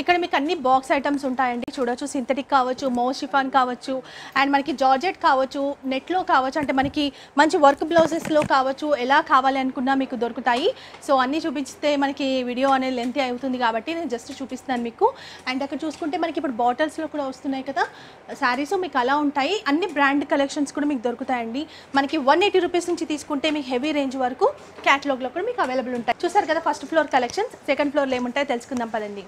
ఇక్కడ మీకు అన్ని బాక్స్ ఐటమ్స్ ఉంటాయండి. చూడొచ్చు సింథటిక్ కావచ్చు మో షిఫాన్ కావచ్చు అండ్ మనకి జార్జెట్ కావచ్చు నెట్లో కావచ్చు అంటే మనకి మంచి వర్క్ బ్లౌజెస్లో కావచ్చు ఎలా కావాలి అనుకున్నా మీకు దొరుకుతాయి. సో అన్నీ చూపిస్తే మనకి వీడియో అనేది లెంత్ అవుతుంది కాబట్టి నేను జస్ట్ చూపిస్తున్నాను మీకు. అండ్ అక్కడ చూసుకుంటే మనకి ఇప్పుడు బాటిల్స్లో కూడా వస్తున్నాయి కదా. శారీస్ మీకు అలా ఉంటాయి. అన్ని బ్రాండ్ కలెక్షన్స్ కూడా మీకు దొరుకుతాయండి. మనకి వన్ ఎయిటీ రూపీస్ నుంచి తీసుకుంటే మీకు హెవీ రేంజ్ వరకు క్యాటలాగ్లో కూడా మీకు అవైలబుల్ ఉంటాయి. చూసారు కదా ఫస్ట్ ఫ్లోర్ కలెక్షన్స్ సెకండ్ ఫ్లోర్లో ఏముంటాయో తెలుసుకుందాం పదండి.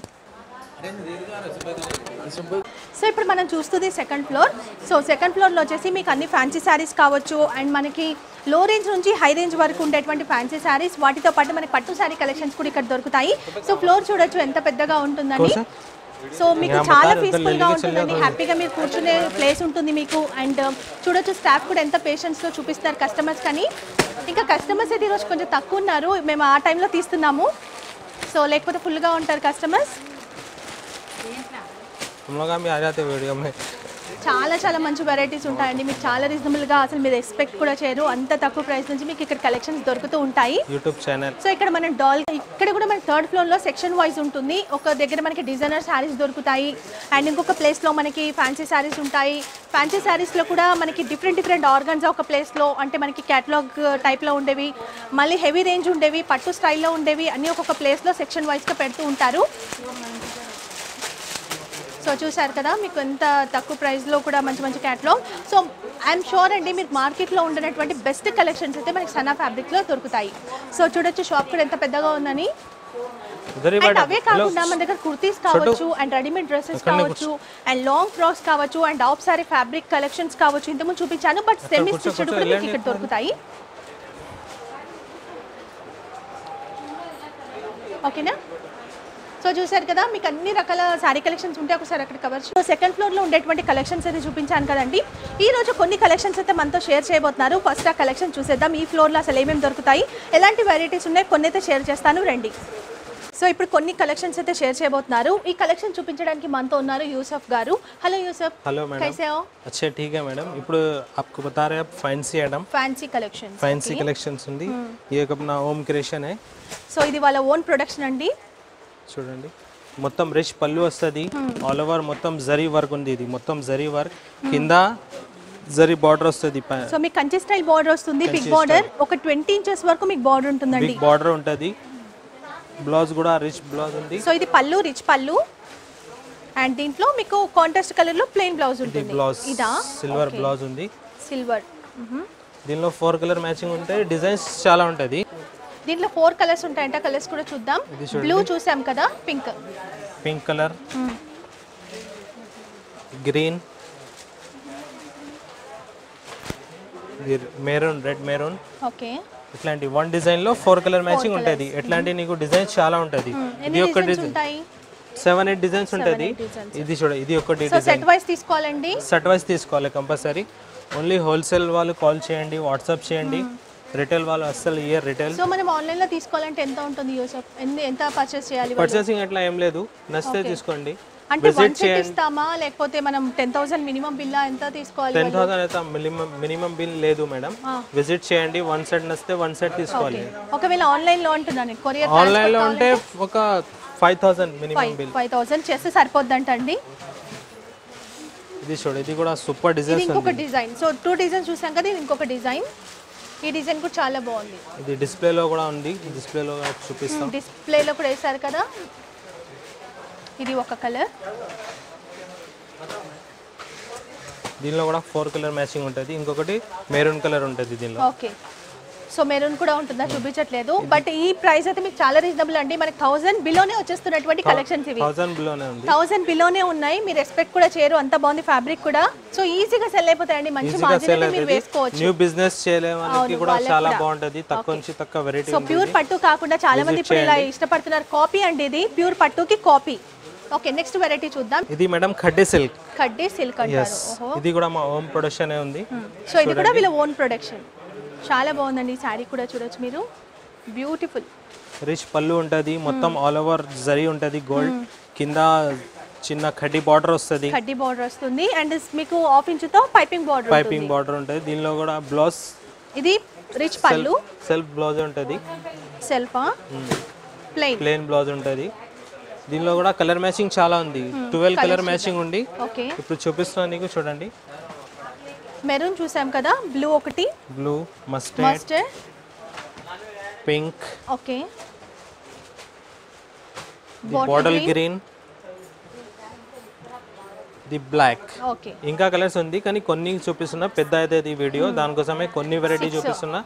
సో ఇప్పుడు మనం చూస్తుంది సెకండ్ ఫ్లోర్ సో సెకండ్ ఫ్లోర్లో వచ్చేసి మీకు అన్ని ఫ్యాన్సీ శారీస్ కావచ్చు. అండ్ మనకి లో రేంజ్ నుంచి హై రేంజ్ వరకు ఉండేటువంటి ఫ్యాన్సీ శారీస్ వాటితో పాటు మనకి పట్టు శారీ కలెక్షన్స్ కూడా ఇక్కడ దొరుకుతాయి. సో ఫ్లోర్ చూడొచ్చు ఎంత పెద్దగా ఉంటుందని. సో మీకు చాలా పీస్ఫుల్గా ఉంటుందండి. హ్యాపీగా మీరు కూర్చునే ప్లేస్ ఉంటుంది మీకు. అండ్ చూడొచ్చు స్టాఫ్ కూడా ఎంత పేషెన్స్తో చూపిస్తారు కస్టమర్స్ కానీ. ఇంకా కస్టమర్స్ అయితే ఈరోజు కొంచెం తక్కువ ఉన్నారు. మేము ఆ టైంలో తీస్తున్నాము. సో లేకపోతే ఫుల్గా ఉంటారు కస్టమర్స్ हम लोग भी आ जाते वीडियो में చాలా చాలా మంచి వెరైటీస్ ఉంటాయండి మీకు చాలా రీజనబుల్గా అసలు మీరు ఎక్స్పెక్ట్ కూడా చేయరు అంత తక్కువ ప్రైస్ నుంచి మీకు ఇక్కడ కలెక్షన్స్ దొరుకుతూ ఉంటాయి యూట్యూబ్ ఛానల్ సో ఇక్కడ మనం డాల్ ఇక్కడ కూడా మనకి థర్డ్ ఫ్లోర్ లో సెక్షన్ వైజ్ ఉంటుంది ఒక దగ్గర మనకి డిజైనర్ శారీస్ దొరుకుతాయి అండ్ ఇంకొక ప్లేస్ లో మనకి ఫ్యాన్సీ శారీస్ ఉంటాయి ఫ్యాన్సీ శారీస్ లో కూడా మనకి డిఫరెంట్ డిఫరెంట్ ఆర్గన్స్ ఒక ప్లేస్ లో అంటే మనకి కేటలాగ్ టైప్ లో ఉండేవి మళ్ళీ హెవీ రేంజ్ ఉండేవి పట్టు స్టైల్లో ఉండేవి అన్ని ఒక్కొక్క ప్లేస్ లో సెక్షన్ వైజ్ గా పెడుతూ ఉంటారు సో చూసారు కదా మీకు ఎంత తక్కువ ప్రైస్లో కూడా మంచి మంచి క్యాట్లాగ్ సో ఐఎమ్ షూర్ అండి మీరు మార్కెట్లో ఉండనటువంటి బెస్ట్ కలెక్షన్స్ అయితే మనకి సనా ఫ్యాబ్రిక్లో దొరుకుతాయి. సో చూడొచ్చు షాప్ కూడా ఎంత పెద్దగా ఉందని. అండ్ అవే కాకుండా మన దగ్గర కుర్తీస్ కావచ్చు అండ్ రెడీమేడ్ డ్రెస్సెస్ కావచ్చు అండ్ లాంగ్ ఫ్రాక్స్ కావచ్చు and half sari fabric collections కావచ్చు. ఇంతకుముందు చూపించాను బట్ సెమీ స్టిచ్డ్ కూడా మీకు. ఇక్కడ దొరుకుతాయి. ఓకేనా సో చూసారు కదా మీకు అన్ని రకాల శారీ కలెక్షన్స్ ఉంటే ఒకసారి అక్కడ కవర్ సో సెకండ్ ఫ్లోర్లో ఉండేటువంటి కలెక్షన్స్ అయితే చూపించాను కదండి ఈ రోజు కొన్ని కలెక్షన్స్ అయితే మనతో షేర్ చేయబోతున్నారు ఫస్ట్ ఆ కలెక్షన్ చూసేద్దాం ఈ ఫ్లోర్లో అసలు ఏమేమి దొరుకుతాయి ఎలాంటి వెరైటీస్ ఉన్నాయి కొన్ని అయితే షేర్ చేస్తాను రండి సో ఇప్పుడు కొన్ని కలెక్షన్స్ అయితే షేర్ చేయబోతున్నారు ఈ కలెక్షన్ చూపించడానికి మనతో ఉన్నారు యూసఫ్ గారు హలో యూసఫ్ हेलो मैडम कैसे हो अच्छा ठीक है मैडम ఇప్పుడు आपको बता रहे हैं आप fancy item fancy collection fancy collections ఉంది ये एक अपना ओम क्रिएशन है సో ఇది వాళ్ళ ఓన్ ప్రొడక్షన్ అండి చూడండి. మొత్తం రిచ్ పళ్ళు వస్తుంది. ఆల్ ఓవర్ మొత్తం జరీ వర్క్ ఉంది ఇది. మొత్తం జరీ వర్క్ కింద జరీ బార్డర్ వస్తుంది సో మీకు కంచి స్టైల్ బార్డర్ వస్తుంది. బిగ్ బార్డర్ ఒక ట్వంటీ ఇంచెస్ వరకు మీకు బార్డర్ ఉంటుందండి. బిగ్ బార్డర్ ఉంటుంది. బ్లౌజ్ కూడా రిచ్ బ్లౌజ్ ఉంది. సో ఇది పళ్ళు రిచ్ పళ్ళు. అండ్ దీంట్లో మీకు కాంట్రాస్ట్ కలర్లో ప్లెయిన్ బ్లౌజ్ ఉంటుంది. బ్లౌజ్ ఇదా? సిల్వర్ బ్లౌజ్ ఉంది. సిల్వర్ దీనిలో ఫోర్ కలర్ మ్యాచింగ్ ఉంటాయి డిజైన్స్ చాలా ఉంటుంది. దీంట్లో ఫోర్ కలర్స్ ఉంటాయంట. కలర్స్ కూడా చూద్దాం. బ్లూ చూసాం కదా pink. Pink colour. Green. Maroon red maroon. Okay. ఇట్లాంటి వన్ డిజైన్లో ఫోర్ కలర్ మ్యాచింగ్ ఉంటుంది. ఎట్లాంటి నీకు డిజైన్స్ చాలా ఉంటుంది. ఇది ఒక డిజైన్. ఉంటాయి? సెవెన్ ఎయిట్ డిజైన్స్ ఉంటుంది. ఇది చూడ ఇది ఒకటి సెట్ వైస్ తీసుకోవాలండి. సెట్ వైస్ తీసుకోవాలి కంపల్సరీ. ఓన్లీ హోల్సేల్ వాళ్ళు కాల్ చేయండి వాట్సాప్ చేయండి. రిటైల్ వాళ్ళు అస్సలు ఇయర్ రిటైల్ సో మనం ఆన్లైన్లో తీసుకోవాలంటే ఎంత ఉంటుంది యూసఫ్ ఎంత పర్చేస్ చేయాలి పర్చేసింగ్ అట్లా ఏం లేదు. నచ్చితే తీసుకోండి. అంటే వన్ సెట్ ఇస్తామా? లేకపోతే మనం టెన్ థౌసండ్ మినిమం బిల్లా ఎంత తీసుకోవాలి టెన్ థౌసండ్ అయితే మినిమం మినిమం బిల్ లేదు మేడం విజిట్ చేయండి. వన్ సెట్ నచ్చితే వన్ సెట్ తీసుకోవాలి. ఒకవేళ ఆన్లైన్లో అంటున్నాను కొరియర్ ఆన్లైన్లో ఉంటే ఒక five thousand minimum bill five thousand చేస్తే సరిపోద్దంటండి. ఇది చూడు ఇది కూడా సూపర్ ఇది డిజైన్స్ ఇంకొక డిజైన్ సో టూ డిజైన్స్ చూసాం కదా ఇది ఇంకొక డిజైన్ ఈ డిజైన్ కూడా చాలా బాగుంది. ఇది డిస్ప్లేలో కూడా ఉంది. డిస్ప్లేలో చూపిస్తాం. డిస్ప్లేలో కూడా వేసారు కదా? ఇది ఒక కలర్. దీనిలో కూడా ఫోర్ కలర్ మ్యాచింగ్ ఉంటుంది. ఇంకొకటి మెరూన్ కలర్ ఉంటుంది దీనిలో. ఓకే. సో మెరూన్ కూడా ఉంటుందా? చూపించట్లేదు. బట్ ఈ ప్రైస్ అయితే మీకు చాలా రీజనబుల్ అండి. మనకి థౌసండ్ బిలోనే వచ్చేస్తున్నటువంటి కలెక్షన్స్ ఇవి. థౌసండ్ బిలోనే ఉన్నాయి. మీరు ఎక్స్పెక్ట్ కూడా చేయరు. అంత బాగుంది ఫ్యాబ్రిక్ కూడా. సో ఈజీగా సెల్ అయిపోతాయండి. మంచి మార్జిన్ మీరు వేసుకోవచ్చు. న్యూ బిజినెస్ కూడా చాలా. బాగుంటుంది. తక్కువ నుంచి తక్కువ వెరైటీ సో ప్యూర్ పట్టు కాకుండా చాలా మంది ఇప్పుడు ఇలా ఇష్టపడుతున్నారు. కాపీ అండి ఇది. ప్యూర్ పట్టుకి కాపీ ఓకే నెక్స్ట్ వెరైటీ చూద్దాం. ఇది మేడం ఖడ్డే సిల్క్ కడ్డీ సిల్క్ అంటారు. ఇది కూడా మా హోమ్ ప్రొడక్షన్ ఉంది. సో ఇది కూడా వీళ్ళ ఓన్ ప్రొడక్షన్ చాలా బాగుందండి ఈ శారీ కూడా చూడొచ్చు మీరు. బ్యూటిఫుల్ రిచ్ పళ్ళు ఉంటుంది మొత్తం ఆల్ ఓవర్ జరీ ఉంటుంది గోల్డ్ కింద చిన్న ఖడ్డీ బార్డర్ వస్తుంది. కడ్డీ బార్డర్ వస్తుంది. అండ్ మీకు హాఫ్ ఇంచుతో పైపింగ్ బార్డర్ పైపింగ్ బార్డర్ ఉంటుంది. దీనిలో కూడా బ్లౌజ్ ఇది రిచ్ పళ్ళు. సెల్ఫ్ బ్లౌజ్ ఉంటుంది. సెల్ఫా ప్లెయిన్ ప్లెయిన్ బ్లౌజ్ ఉంటుంది. దీనిలో కూడా కలర్ మ్యాచింగ్ చాలా ఉంది. ట్వెల్వ్ కలర్ మ్యాచింగ్ ఉంది. ఓకే ఇప్పుడు చూపిస్తున్నాను నీకు చూడండి. మెరూన్ చూసాం కదా బ్లూ ఒకటి. Blue mustard pink. Okay. The bottle green. The black. Okay. ఇంకా కలర్స్ ఉంది కానీ కొన్ని చూపిస్తున్నా పెద్ద అయితే వీడియో. దానికోసమే కొన్ని వెరైటీ చూపిస్తున్నా.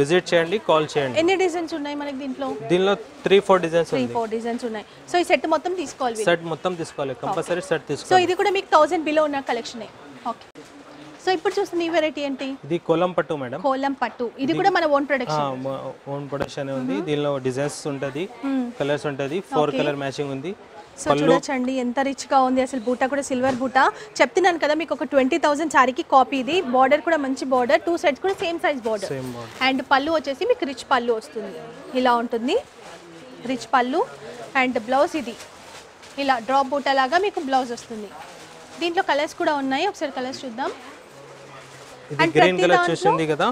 విజిట్ చేయండి కాల్ చేయండి. ఎన్ని డిజైన్స్ ఉన్నాయి మనకి దీంట్లో? దీనిలో three four designs three four designs ఉన్నాయి. సో ఈ సెట్ మొత్తం తీసుకోవాలి. సెట్ మొత్తం తీసుకోవాలి కంపల్సరీ సెట్ సో తీసుకోవాలి. ఇది కూడా మీకు థౌసండ్ బిలో ఉన్న కలెక్షన్ ఓకే సో ఇప్పుడు చూస్తున్న ఈ వెరైటీ ఏంటి? ఇది కోలం పట్టు మేడం. కోలం పట్టు. ఇది కూడా మన ఓన్ ప్రొడక్షన్ ఓన్ ప్రొడక్షన్ ఉంది. దీనిలో డిజైన్స్ ఉంటుంది కలర్స్ ఉంటుంది ఫోర్ కలర్ మ్యాచింగ్ ఉంది. సో చూడొచ్చండి ఎంత రిచ్గా ఉంది. అసలు బూటా కూడా సిల్వర్ బూటా. చెప్తున్నాను కదా మీకు ఒక ట్వంటీ థౌసండ్ సారీకి కాపీ ఇది. బార్డర్ కూడా మంచి బార్డర్ టూ సైడ్స్ కూడా సేమ్ సైజ్ బార్డర్ అండ్ పళ్ళు వచ్చేసి మీకు రిచ్ పళ్ళు వస్తుంది. ఇలా ఉంటుంది. రిచ్ పళ్ళు అండ్ బ్లౌజ్ ఇది. ఇలా డ్రాప్ బూటా లాగా మీకు బ్లౌజ్ వస్తుంది. దీంట్లో కలర్స్ కూడా ఉన్నాయి. ఒకసారి కలర్స్ చూద్దాం. ఇది గ్రీన్ కలర్ చూసింది కదా.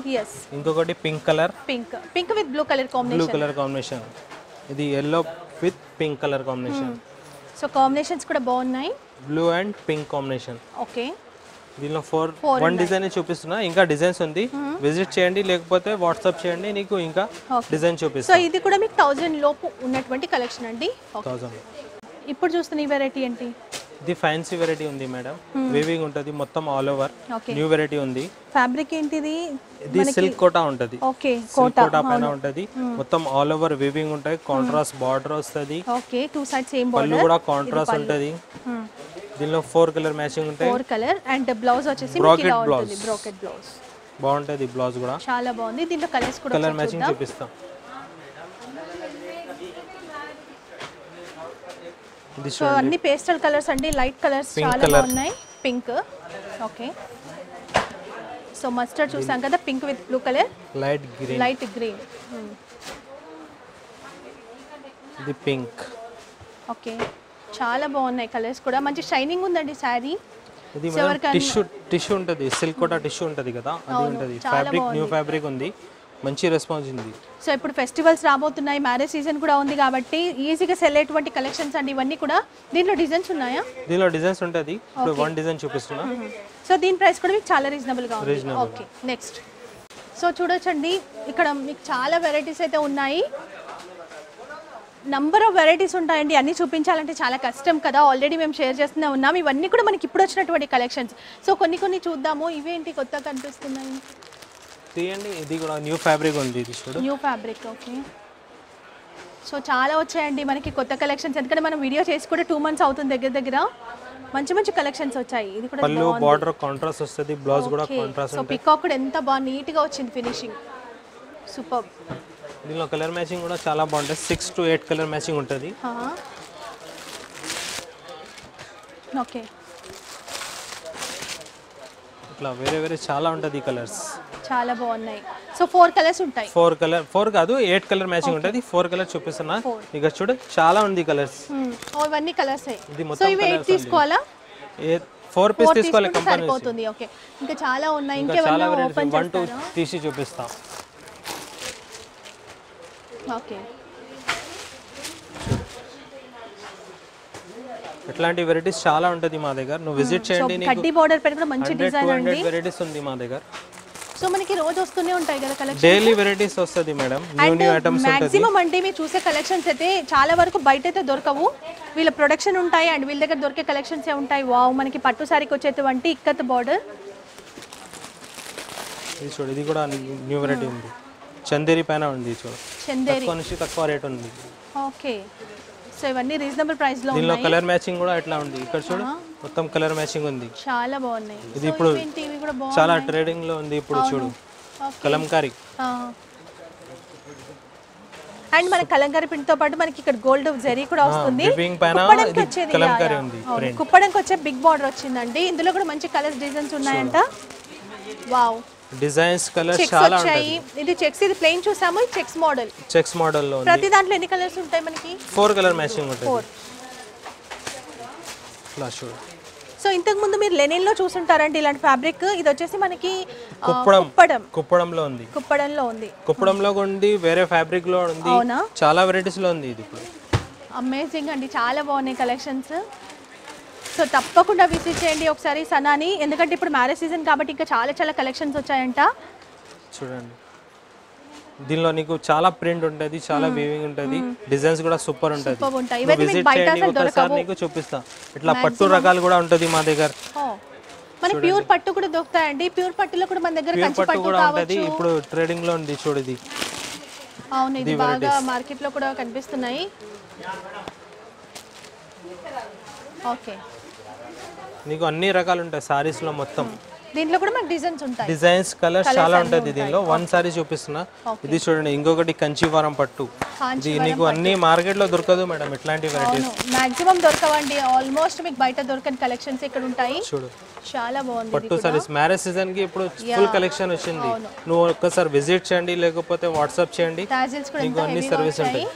ఇంకొకటి pink colour. Pink. Pink with blue colour blue combination colour combination. ఇది yellow with pink colour combination. So combinations కూడా బాగున్నాయి. Blue and pink combination okay దీనిలో ఫోర్ వన్ డిజైన్ చూపిస్తున్నా. ఇంకా డిజైన్స్ ఉంది. విజిట్ చేయండి లేకపోతే వాట్సాప్ చేయండి నీకు ఇంకా. డిజైన్ సో చూపిస్తా. ఇది కూడా మీకు థౌజండ్ లోపు ఉన్నటువంటి కలెక్షన్ అండి. థౌసండ్ ఇప్పుడు చూస్తున్న ఈ వెరైటీ ఏంటి? ఇది ఫ్యాన్సీ వెరైటీ ఉంది మేడం. వేవింగ్ ఉంటుంది మొత్తం ఆల్ ఓవర్. న్యూ వెరైటీ ఉంది. ఫ్యాబ్రిక్ ఏంటిది? ఇది సిల్క్ కోటా ఉంటుంది. ఓకే సిల్క్ కోటా పైన ఉంటుంది. మొత్తం ఆల్ ఓవర్ వేవింగ్ ఉంటాయి. కాంట్రాస్ట్ బార్డర్ వస్తుంది. ఓకే టూ సైడ్ సేమ్ పళ్ళు కూడా కాంట్రాస్ట్ ఉంటుంది. దీనిలో ఫోర్ కలర్ మ్యాచింగ్ ఉంటాయి. ఫోర్ కలర్ అండ్ బ్లౌజ్ వచ్చేసి blouse. ఉంటుంది. బ్రోకెట్ బ్లౌజ్ బాగుంటుంది బ్లౌజ్ కూడా. చాలా బాగుంది. దీంట్లో కలర్స్ కూడా కలర్ మ్యాచింగ్. చూపిస్తాం. సో అన్ని పేస్టల్ కలర్స్ అండి. లైట్ కలర్స్ చాలా. బాగున్నాయి. పింక్ ఓకే సో మస్టర్డ్ చూసాం కదా pink with blue colour light green light green ఇది పింక్ ఓకే చాలా బాగున్నాయి కలర్స్ కూడా. మంచి షైనింగ్ ఉందండి శారీ ఇది టిష్యూ టిష్యూ ఉంటుంది. సిల్క్ కూడా టిష్యూ ఉంటుంది కదా? అది ఉంటుంది. ఫ్యాబ్రిక్ న్యూ ఫ్యాబ్రిక్ ఉంది. మంచి రెస్పాన్స్ ఉంది. సో ఇప్పుడు ఫెస్టివల్స్ రాబోతున్నాయి మ్యారేజ్ సీజన్ కూడా ఉంది కాబట్టి ఈజీగా సెల్ అయ్యేటువంటి కలెక్షన్స్ అండి ఇవన్నీ కూడా దీంట్లో డిజైన్స్ ఉన్నాయా? దీనిలో డిజైన్స్ ఉంటుంది. ఇప్పుడు వన్ డిజైన్ చూపిస్తున్నా. సో దీని ప్రైస్ కూడా మీకు చాలా రీజనబుల్గా ఉంది. ఓకే నెక్స్ట్ సో చూడొచ్చండి. ఇక్కడ మీకు చాలా వెరైటీస్ అయితే ఉన్నాయి. నంబర్ ఆఫ్ వెరైటీస్ ఉంటాయండి. అన్నీ చూపించాలంటే చాలా కష్టం కదా. ఆల్రెడీ మేము షేర్ చేస్తూనే ఉన్నాం. ఇవన్నీ కూడా మనకి ఇప్పుడు వచ్చినటువంటి కలెక్షన్స్ సో కొన్ని కొన్ని చూద్దాము. ఇవేంటి కొత్తగా కనిపిస్తున్నాయి? తీయండి. ఇది కూడా న్యూ ఫ్యాబ్రిక్ ఉంది ఇది చూడు. న్యూ ఫ్యాబ్రిక్ ఓకే సో చాలా వచ్చాయండి మనకి కొత్త కలెక్షన్స్ ఎందుకంటే మనం వీడియో చేసి కూడా టూ మంత్స్ అవుతుంది దగ్గర దగ్గర. మంచి మంచి కలెక్షన్స్ వచ్చాయి. ఇది కూడా పళ్ళు బార్డర్ కాంట్రాస్ట్ వస్తుంది బ్లౌజ్ కూడా కాంట్రాస్ట్ సో పికాక్ కూడా ఎంత బాగా నీట్గా వచ్చింది ఫినిషింగ్ సూపర్ దీనిలో కలర్ మ్యాచింగ్ కూడా చాలా బాగుంటుంది. Six to eight colour matching ఉంటుంది. ఓకే ఇట్లా వేరే వేరే చాలా ఉంటుంది ఈ కలర్స్ చాలా బాగున్నాయి. సో ఫోర్ కలర్స్ ఉంటాయి. ఫోర్ కలర్ ఫోర్ కాదు ఎయిట్ కలర్ మ్యాచింగ్ ఉంటుంది. ఫోర్ కలర్ చూపిస్తున్నా. ఇక చూడు చాలా ఉంది కలర్స్ Hmm. ఓ, ఇవన్నీ కలర్స్ సో ఇవి ఎయిట్ తీసుకోవాలా? ఫోర్ పీస్ తీసుకోవాలి సరిపోతుంది. ఓకే ఇంకా చాలా ఉన్నాయి. ఇంకా చాలా ఇంకేమన్నా వెరైటీస్ ఓపెన్ వన్ టూ తీసి చూపిస్తాం. ఓకే ఇట్లాంటి వెరైటీస్ చాలా ఉంటుంది మా దగ్గర. నువ్వు విజిట్ సో చేయండి కడ్డీ బార్డర్ కూడా మంచి డిజైన్ అండి. హండ్రెడ్ వెరైటీస్ ఉంది మా దగ్గర. సో మనకి రోజు వస్తూనే ఉంటాయి కదా కలెక్షన్ డైలీ వెరైటీస్ వస్తుంది madam new new items maximum అంటే మీరు చూసే కలెక్షన్స్ అయితే చాలా వరకు బయట అయితే దొరకవు. వీళ్ళ ప్రొడక్షన్ ఉంటాయి అండ్ వీళ్ళ దగ్గర దొరికే కలెక్షన్స్ ఏ ఉంటాయి. వావ్ మనకి పట్టు సారీకి వచ్చేటువంటి ఇక్కత్ బార్డర్ ఇది చూడు ఇది కూడా న్యూ వెరైటీ ఉంది. చందేరి పైన ఉంది చూడు. చందేరి. నుంచి తక్కువ రేట్ ఉంది. ఓకే సో ఇవన్నీ రీజనబుల్ ప్రైస్లో దీనిలో కలర్ మ్యాచింగ్ కూడా ఎట్లా ఉంది. ఇక్కడ చూడు. మొత్తం కలర్ మ్యాచింగ్ ఉంది. చాలా బాగున్నాయి. ఇది ఇప్పుడు చాలా ట్రేడింగ్లో ఉంది ఇప్పుడు చూడు. కలంకారీ. ఆ. అండ్ మన కలంకారీ ప్రింట్తో పాటు మనకి ఇక్కడ గోల్డ్ జరీ కూడా వస్తుంది. కుప్పడంకి వచ్చే బిగ్ బార్డర్ వచ్చిందండి. ఇందులో కూడా మంచి కలర్స్ డిజైన్స్ ఉన్నాయంట. వావ్ డిజైన్స్ కలర్స్ చాలా వచ్చాయి. ఇది చెక్స్ ఇది ప్లెయిన్ చూసాము చెక్స్ మోడల్ చెక్స్ మోడల్లో ఉంది. ప్రతి దాంట్లో ఎన్ని కలర్స్ ఉంటాయి మనకి? ఫోర్ కలర్ మ్యాచింగ్ ఉంటుంది. ఫోర్ చూడు. సో ఇంతకు ముందు మీరు లెనిన్లో చూసుంటారండి ఇలాంటి ఫ్యాబ్రిక్. ఇది వచ్చేసి మనకి కుప్పడం. కుప్పడం. కుప్పడంలో ఉంది. కుప్పడంలో ఉంది. కుప్పడంలో ఉంది వేరే ఫ్యాబ్రిక్లో ఉంది. అవునా? చాలా వెరైటీస్లో ఉంది ఇది ఇప్పుడు. అమేజింగ్ అండి. చాలా బాగున్నాయి కలెక్షన్స్. సో తప్పకుండా విజిట్ చేయండి ఒకసారి సనాని. ఎందుకంటే ఇప్పుడు మ్యారేజ్ సీజన్ కాబట్టి ఇంకా చాలా చాలా కలెక్షన్స్ వచ్చాయంట. చూడండి. దీనిలో నీకు చాలా ప్రింట్ ఉంటుంది చాలా వీవింగ్ ఉంటుంది డిజైన్స్ కూడా సూపర్ ఉంటుంది. విజిట్ చేయండి ఒకసారి. నీకు చూపిస్తా. ఇట్లా పట్టు రకాలు కూడా ఉంటుంది మా దగ్గర. మన ప్యూర్ పట్టు కూడా దొరుకుతాయండి. ప్యూర్ పట్టులో కూడా మన దగ్గర కంచి పట్టు కూడా ఉంటుంది. ఇప్పుడు ట్రేడింగ్లో ఉంది చూడు ఇది. అవును ఇది బాగా మార్కెట్లో కూడా కనిపిస్తున్నాయి. ఓకే నీకు అన్ని రకాలు ఉంటాయి సారీస్లో మొత్తం. దీంట్లో కూడా మనకి డిజైన్స్ ఉంటాయి. డిజైన్స్ కలర్స్ చాలా ఉంటుంది దీనిలో వన్ సారీ చూపిస్తున్నా. ఇది చూడండి ఇంకొకటి కంచివారం పట్టు. ఇది నీకు అన్ని మార్కెట్లో దొరకదు మేడం ఇట్లాంటి వెరైటీస్ మాక్సిమం దొరకవండి. ఆల్మోస్ట్ మీకు బయట దొరకని కలెక్షన్స్ ఇక్కడ ఉంటాయి. చూడు. చాలా బాగుంది పట్టు సారీస్ మ్యారేజ్ సీజన్కి ఇప్పుడు ఫుల్ కలెక్షన్ వచ్చింది. నువ్వు ఒక్కసారి విజిట్ చేయండి లేకపోతే వాట్సాప్ చేయండి. నీకు ఎంత అన్ని సర్వీస్ వచ్చాయి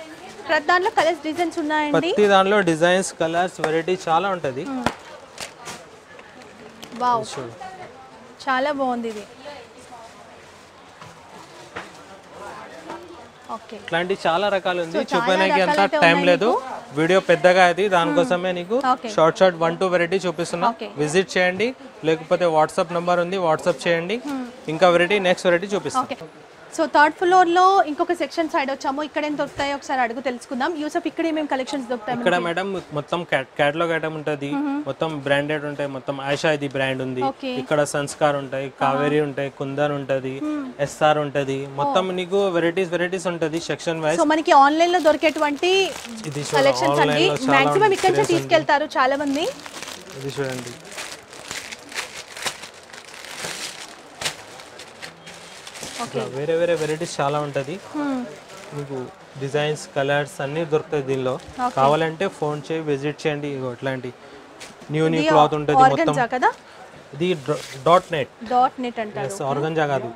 ప్రతి దాంట్లో కలర్స్ డిజైన్స్ ఉన్నాయండి. ప్రతి దానిలో డిజైన్స్ కలర్స్ వెరైటీ చాలా ఉంటుంది. వావ్ చూడు. చాలా బాగుంది ఇది. ఇట్లాంటి చాలా రకాలు ఉంది. చూపడానికి అంత టైం లేదు. వీడియో పెద్దగా అది. దానికోసమే నీకు Okay. Short short one two variety చూపిస్తున్నా. విజిట్ చేయండి. లేకపోతే వాట్సాప్ నంబర్ ఉంది. వాట్సాప్ చేయండి. ఇంకా వెరైటీ నెక్స్ట్ వెరైటీ చూపిస్తాం. ఓకే సో థర్డ్ ఫ్లోర్లో ఇంకొక సెక్షన్ సైడ్ వచ్చాము. ఇక్కడ ఏం దొరుకుతాయో ఒకసారి అడుగు తెలుసుకుందాం. యూసఫ్ ఇక్కడ ఏమేమి కలెక్షన్స్ దొరుకుతాయి ఇక్కడ మేడం మొత్తం క్యాటలాగ్ ఐటమ్ ఉంటుంది. మొత్తం బ్రాండెడ్ ఉంటాయి. మొత్తం ఆశా ఇది బ్రాండ్ ఉంది. ఇక్కడ సంస్కార్ ఉంటాయి కావేరి ఉంటాయి కుందన్ ఉంటది ఎస్ఆర్ ఉంటది. మొత్తం నీకు వెరైటీస్ వెరైటీస్ ఉంటది సెక్షన్ వైజ్ సో మనకి ఆన్లైన్లో దొరికేటువంటి కలెక్షన్స్ అండి చాలా మాక్సిమం ఇక్కడ నుంచి. తీసుకెళ్తారు చాలా మంది ఇది చూడండి. ఇట్లా వేరే వేరే వెరైటీస్ చాలా ఉంటది. మీకు డిజైన్స్ కలర్స్ అన్ని దొరుకుతాయి దీనిలో. కావాలంటే ఫోన్ చేయి విజిట్ చేయండి. ఇట్లాంటి న్యూ న్యూ క్లాత్ ఉంటుంది మొత్తం. ఇది డాట్ నెట్ డాట్ నెట్ అంటారు. ఆర్గంజా కాదు.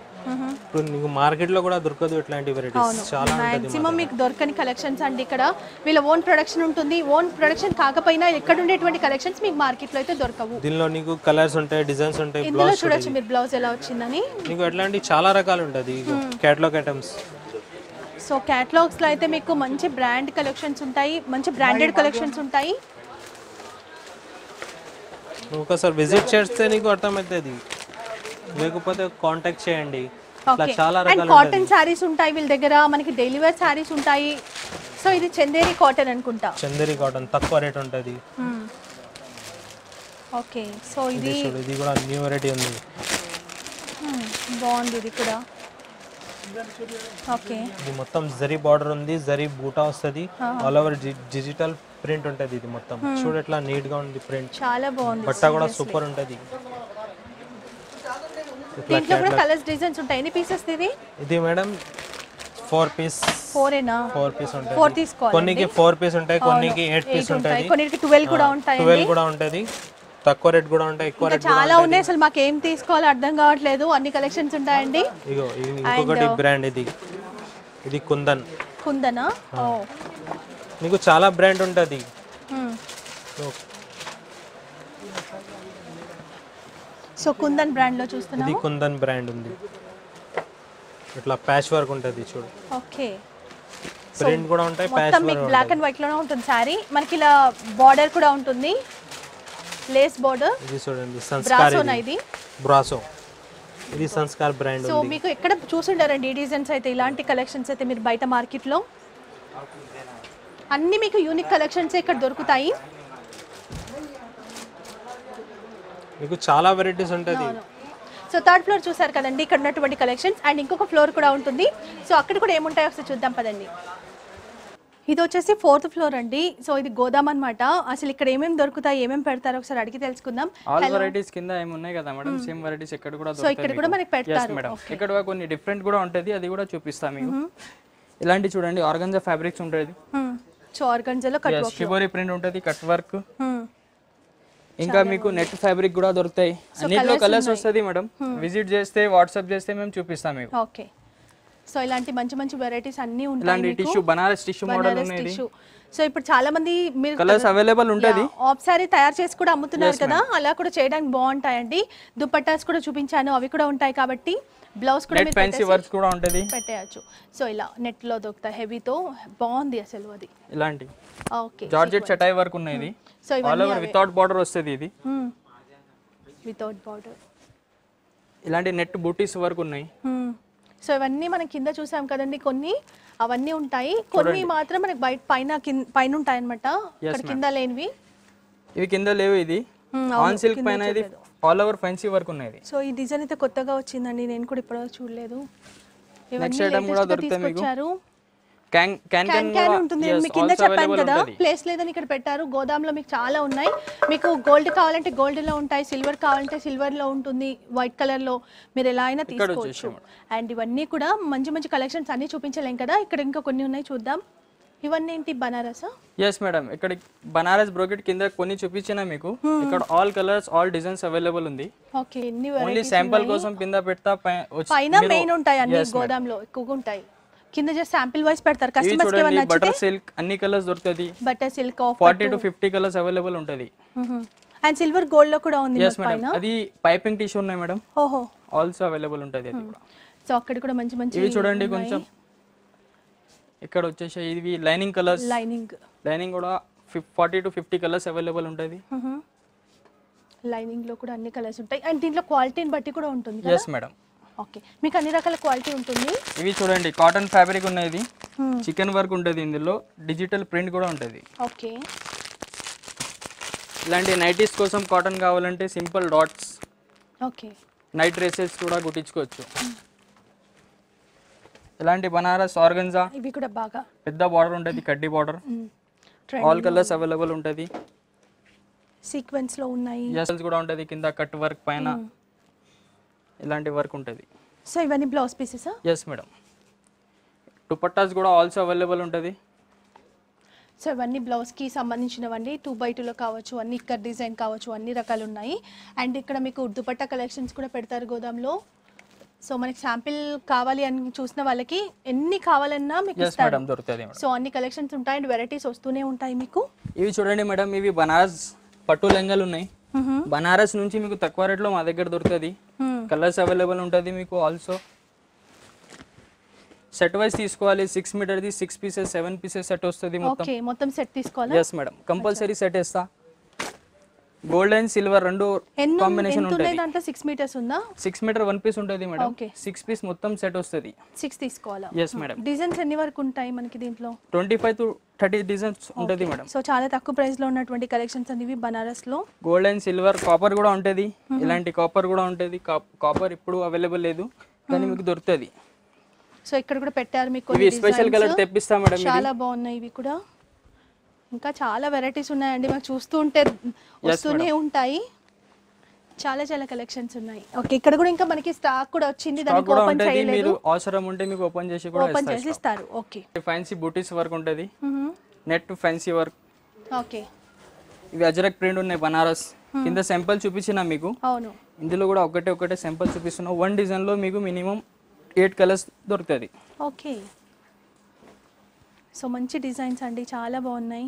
ఇప్పుడు నీకు మార్కెట్లో కూడా దొరకదు ఇట్లాంటి వెరైటీస్ చాలా మాక్సిమం మీకు దొరకని కలెక్షన్స్ అండి ఇక్కడ. వీళ్ళ ఓన్ ప్రొడక్షన్ ఉంటుంది. ఓన్ ప్రొడక్షన్ కాకపోయినా ఇక్కడ ఉండేటువంటి కలెక్షన్స్ మీకు మార్కెట్లో అయితే దొరకవు. దీనిలో నీకు కలర్స్ ఉంటాయి డిజైన్స్ ఉంటాయి ఇందులో చూడొచ్చు మీరు బ్లౌజ్ ఎలా వచ్చిందని. నీకు ఎట్లాంటి చాలా రకాలు ఉంటుంది. కేటలాగ్ ఐటమ్స్ సో క్యాటలాగ్స్లో అయితే మీకు మంచి బ్రాండ్ కలెక్షన్స్ ఉంటాయి మంచి బ్రాండెడ్ కలెక్షన్స్ ఉంటాయి. ఒకసారి విజిట్ చేస్తే నీకు అర్థమవుతుంది. లేకపోతే కాంటాక్ట్ చేయండి. ఇట్లా చాలా రకాలు కాటన్ శారీస్ ఉంటాయి వీళ్ళ దగ్గర మనకి డైలీ వేర్ శారీస్ ఉంటాయి. సో ఇది చందేరి కాటన్ అనుకుంటా. చందేరి కాటన్ తక్కువ రేట్ ఉంటుంది. ఓకే సో ఇది ఇది కూడా న్యూ వెరైటీ ఉంది. మ్మ్, బాగుంది ఇది కూడా. ఓకే ఇది మొత్తం జరీ బార్డర్ ఉంది జరీ బూటా వస్తుంది. ఆల్ ఓవర్ డిజిటల్ ప్రింట్ ఉంటుంది ఇది మొత్తం. చూడు ఎట్లా నీట్గా ఉంది ప్రింట్ చాలా బాగుంది బట్ట కూడా సూపర్ ఉంటుంది. దీంట్లో కూడా కలర్స్ డిజైన్స్ ఉంటాయి. ఎన్ని పీసెస్ ఇది? ఇది మేడం ఫోర్ పీస్ ఫోరేనా ఫోర్ పీస్ ఉంటుంది. ఫోర్ తీసుకోవాలి కొన్నికి ఫోర్ పీస్ ఉంటాయి కొన్నికి ఎయిట్ పీస్ ఉంటుంది. కొన్నిటికి ట్వెల్వ్ కూడా ఉంటాయి ట్వెల్వ్ కూడా ఉంటుంది. తక్కువ రేట్ కూడా ఉంటాయి ఎక్కువ రేట్ చాలా ఉన్నాయి. అసలు మాకు ఏం తీసుకోవాలో అర్థం కావట్లేదు. అన్ని కలెక్షన్స్ ఉంటాయండి. ఇగో ఇది ఇంకొకటి బ్రాండ్ ఇది. ఇది కుందన్. కుందనా? ఓ. నీకు చాలా బ్రాండ్ ఉంటుంది. సో కుందన్ బ్రాండ్లో చూస్తున్నాం ఇది కుందన్ బ్రాండ్ ఉంది. ఇట్లా ప్యాచ్ వర్క్ ఉంటుంది చూడు. ఓకే. ప్రింట్ కూడా ఉంటాయి ప్యాచ్ మొత్తం మీకు బ్లాక్ అండ్ వైట్లోనే ఉంటుంది శారీ. మనకి ఇలా బార్డర్ కూడా ఉంటుంది. లేస్ బార్డర్ ఇది చూడండి సంస్కార్ ఇది. బ్రాసో ఇది సంస్కార్ బ్రాండ్ సో మీకు ఎక్కడ చూసుంటారండి ఈ డిజైన్స్ అయితే ఇలాంటి కలెక్షన్స్ అయితే మీరు బయట మార్కెట్లో అన్ని మీకు యూనిక్ కలెక్షన్స్ ఇక్కడ దొరుకుతాయి. మీకు చాలా వెరైటీస్ ఉంటుంది సో థర్డ్ ఫ్లోర్ చూసారు కదండి ఇక్కడ ఉన్నటువంటి కలెక్షన్స్ అండ్ ఇంకొక ఫ్లోర్ కూడా ఉంటుంది. సో అక్కడ కూడా ఏముంటాయో ఒకసారి చూద్దాం పదండి. ఇది వచ్చేసి ఫోర్త్ ఫ్లోర్ అండి. సో ఇది గోదాం అన్నమాట. అసలు ఇక్కడ ఏమేమి దొరుకుతాయి ఏమేమి పెడతారో ఒకసారి అడిగి తెలుసుకుందాం. ఆల్ వెరైటీస్ కింద ఏమి ఉన్నాయి కదా మేడం? సేమ్ వెరైటీస్ ఇక్కడ కూడా సో ఇక్కడ కూడా మనకి పెడతారు. మేడం. ఇక్కడ కొన్ని డిఫరెంట్ కూడా ఉంటుంది అది కూడా చూపిస్తాం మీకు. ఇలాంటి చూడండి ఆర్గంజా ఫ్యాబ్రిక్స్ ఉంటుంది. సో ఆర్గంజాలో కట్ వర్క్ షిబోరి ప్రింట్ ఉంటుంది కట్ వర్క్ ఇంకా మీకు నెట్ ఫ్యాబ్రిక్ కూడా దొరుకుతాయి. అన్నిట్లో కలర్స్ వస్తుంది మేడం. విజిట్ చేస్తే వాట్సాప్ చేస్తే మేము చూపిస్తాం మీకు. ఓకే సో ఇలాంటి మంచి మంచి వెరైటీస్ అన్నీ ఉంటాయి tissue Banaras tissue model tissue so ఇప్పుడు చాలా మంది మీరు కలర్స్ అవైలబుల్ ఉంటుంది. ఆఫ్ సారీ తయారు చేసి కూడా అమ్ముతున్నారు కదా. అలా కూడా చేయడానికి బాగుంటాయండి. దుపట్టాస్ కూడా చూపించాను అవి కూడా ఉంటాయి కాబట్టి బ్లౌజ్ కూడా ఫ్యాన్సీ వర్క్స్ కూడా ఉంటుంది. పెట్టేయచ్చు. సో ఇలా నెట్లో దొరుకుతాయి. హెవీతో బాగుంది అసలు అది. ఇలాంటి. ఓకే జార్జెట్ చటాయి వర్క్ ఉన్నది. So all over without border వస్తుంది ఇది. వితౌట్ బార్డర్ ఇలాంటి నెట్ బూటీస్ వర్క్ ఉన్నాయి. సో ఇవన్నీ మనం కింద చూసాం కదండి కొన్ని. అవన్నీ ఉంటాయి. కొన్ని మాత్రం మనకి బయట పైన పైన ఉంటాయి అనమాట ఇక్కడ కింద లేనివి. ఇవి కింద లేవు ఇది. ఆన్ సిల్క్ పైన ఇది ఆల్ ఓవర్ ఫ్యాన్సీ వర్క్ ఉన్నది. సో ఈ డిజైన్ అయితే కొత్తగా వచ్చిందండి. నేను కూడా ఇప్పటివరకు చూడలేదు. నెక్స్ట్ ఐటమ్ కూడా దొరుకుతాయి మీకు. తీసుకొచ్చారు. క్యాన్ క్యాన్ ఉంటుంది. మీకు కింద చెప్పాను కదా ప్లేస్ లేదని ఇక్కడ పెట్టారు. గోదాంలో మీకు చాలా ఉన్నాయి. మీకు గోల్డ్ కావాలంటే గోల్డ్లో ఉంటాయి సిల్వర్ కావాలంటే సిల్వర్లో ఉంటుంది వైట్ కలర్లో మీరు ఎలా అయినా తీసుకోవచ్చు. అండ్ ఇవన్నీ కూడా మంచి మంచి కలెక్షన్స్ అన్ని చూపించలేం కదా ఇక్కడ ఇంకా కొన్ని ఉన్నాయి చూద్దాం. ఇవన్నీ ఏంటి? బనారసా? ఎస్ మేడం ఇక్కడ బనారస్ బ్రోకెట్ కింద కొన్ని చూపించిన మీకు. ఇక్కడ all colours all designs available ఉంది. ఓకే ఎన్ని ఓన్లీ శాంపుల్. కోసం కింద పెడతా పైన మెయిన్ ఉంటాయి అన్ని. గోదాంలో ఎక్కువగా ఉంటాయి. కింద జస్ట్ శాంపిల్ వైస్ పెడతారు. కస్టమర్స్కి ఏమన్నా బటర్ సిల్క్ అన్ని కలర్స్ దొరుకుతుంది. Butter silk of forty to fifty colours available ఉంటుంది. అండ్ సిల్వర్ గోల్డ్లో కూడా ఉంది మేడం అది పైపింగ్ టిష్యూ ఉన్నాయి మేడం ఓహో. ఆల్సో అవైలబుల్ ఉంటుంది అది కూడా. సో అక్కడ కూడా మంచి మంచి ఇవి చూడండి కొంచెం. ఇక్కడ వచ్చేసి ఇవి లైనింగ్ కలర్స్ లైనింగ్ లైనింగ్ కూడా forty to fifty colours available ఉంటుంది. లైనింగ్లో కూడా అన్ని కలర్స్ ఉంటాయి. అండ్ దీంట్లో క్వాలిటీని బట్టి కూడా ఉంటుంది కదా? Yes madam okay. మీకు అన్ని రకాల క్వాలిటీ ఉంటుంది. ఇవి చూడండి కాటన్ ఫ్యాబ్రిక్ ఉన్నది చికెన్ వర్క్ ఉంటుంది ఇందులో డిజిటల్ ప్రింట్ కూడా ఉంటుంది. ఓకే. ఇలాంటి నైటీస్ కోసం కాటన్ కావాలంటే simple dots okay. Night dresses కూడా కుట్టించుకోవచ్చు. ఇలాంటి బనారస్ ఆర్గన్జా ఇవి కూడా బాగా. పెద్ద బార్డర్ ఉంటుంది కడ్డీ బార్డర్ ఆల్ కలర్స్ అవైలబుల్ ఉంటుంది. సీక్వెన్స్లో ఉన్నాయి. కూడా ఉంటుంది కింద కట్ వర్క్ పైన. ఇలాంటి వర్క్ ఉంటుంది. సో ఇవన్నీ బ్లౌజ్ పీసెసా ఎస్ మేడం దుపట్టాస్ కూడా ఆల్సో అవైలబుల్ ఉంటుంది. సో ఇవన్నీ బ్లౌజ్కి సంబంధించినవండి. టూ బై టూలో కావచ్చు అన్ని ఇక్కడ డిజైన్ కావచ్చు అన్ని రకాలు ఉన్నాయి. అండ్ ఇక్కడ మీకు దుపట్టా కలెక్షన్స్ కూడా పెడతారు గోదాంలో. సో మనకి శాంపిల్ కావాలి అని చూసిన వాళ్ళకి ఎన్ని కావాలన్నా మీకు ఇస్తారు. దొరుకుతుంది సో అన్ని కలెక్షన్స్ ఉంటాయి అండ్ వెరైటీస్ వస్తూనే ఉంటాయి మీకు. ఇవి చూడండి మేడం ఇవి బనారస్ పట్టు లెంగాలు ఉన్నాయి. బనారస్ నుంచి మీకు తక్కువ రేట్లో మా దగ్గర దొరుకుతుంది. కలర్స్ అవైలబుల్ ఉంటుంది మీకు ఆల్సో సెట్ వైజ్ తీసుకోవాలి six మీటర్ది six pieces seven pieces set వస్తుంది మొత్తం. మొత్తం సెట్ తీసుకోవాలా? ఎస్ మేడం కంపల్సరీ సెట్ వేస్తా. గోల్డ్ అండ్ సిల్వర్ రెండు కాంబినేషన్ ఉంటుంది దాంట్లో? సిక్స్ మీటర్స్ ఉందా? సిక్స్ మీటర్ వన్ పీస్ ఉంటుంది మేడం. సిక్స్ పీస్ మొత్తం సెట్ వస్తుంది. సిక్స్ తీసుకోవాలా? ఎస్ మేడం డిజైన్స్ ఎన్ని వరకు ఉంటాయి మనకి దీంట్లో? Twenty five to thirty designs ఉంటుంది మేడం సో చాలా తక్కువ ప్రైస్లో ఉన్నటువంటి కలెక్షన్స్ అనేవి బనారస్లో? గోల్డ్ అండ్ సిల్వర్ కాపర్ కూడా ఉంటుంది. ఇలాంటి కాపర్ కూడా ఉంటుంది. కాపర్ ఇప్పుడు అవైలబుల్ లేదు. కానీ మీకు దొరుకుతుంది. సో ఇక్కడ కూడా పెట్టారు మీకు స్పెషల్. కలర్ తెప్పిస్తా మేడం. చాలా బాగున్నాయి ఇవి కూడా. ఇంకా చాలా వెరైటీస్ ఉన్నాయండి. మాకు చూస్తూ ఉంటే వస్తూనే ఉంటాయి. చాలా చాలా కలెక్షన్స్ ఉన్నాయి. ఓకే ఇక్కడ కూడా ఇంకా మనకి స్టాక్ కూడా వచ్చింది. దానికి ఓపెన్ చేయలేదు. మీరు అవసరం ఉంటే మీకు ఓపెన్ చేసి కూడా ఓపెన్ చేసి ఇస్తారు. ఓకే ఫ్యాన్సీ బూటీస్ వర్క్ ఉంటుంది. నెట్ ఫ్యాన్సీ వర్క్ ఓకే ఇవి అజరక్ ప్రింట్ ఉన్నాయి బనారస్ కింద శాంపుల్ చూపించిన మీకు. అవును. ఇందులో కూడా ఒకటే ఒకటే శాంపుల్ చూపిస్తున్నా. వన్ డిజైన్లో మీకు మినిమం ఎయిట్ కలర్స్ దొరుకుతుంది ఓకే సో మంచి డిజైన్స్ అండి చాలా బాగున్నాయి.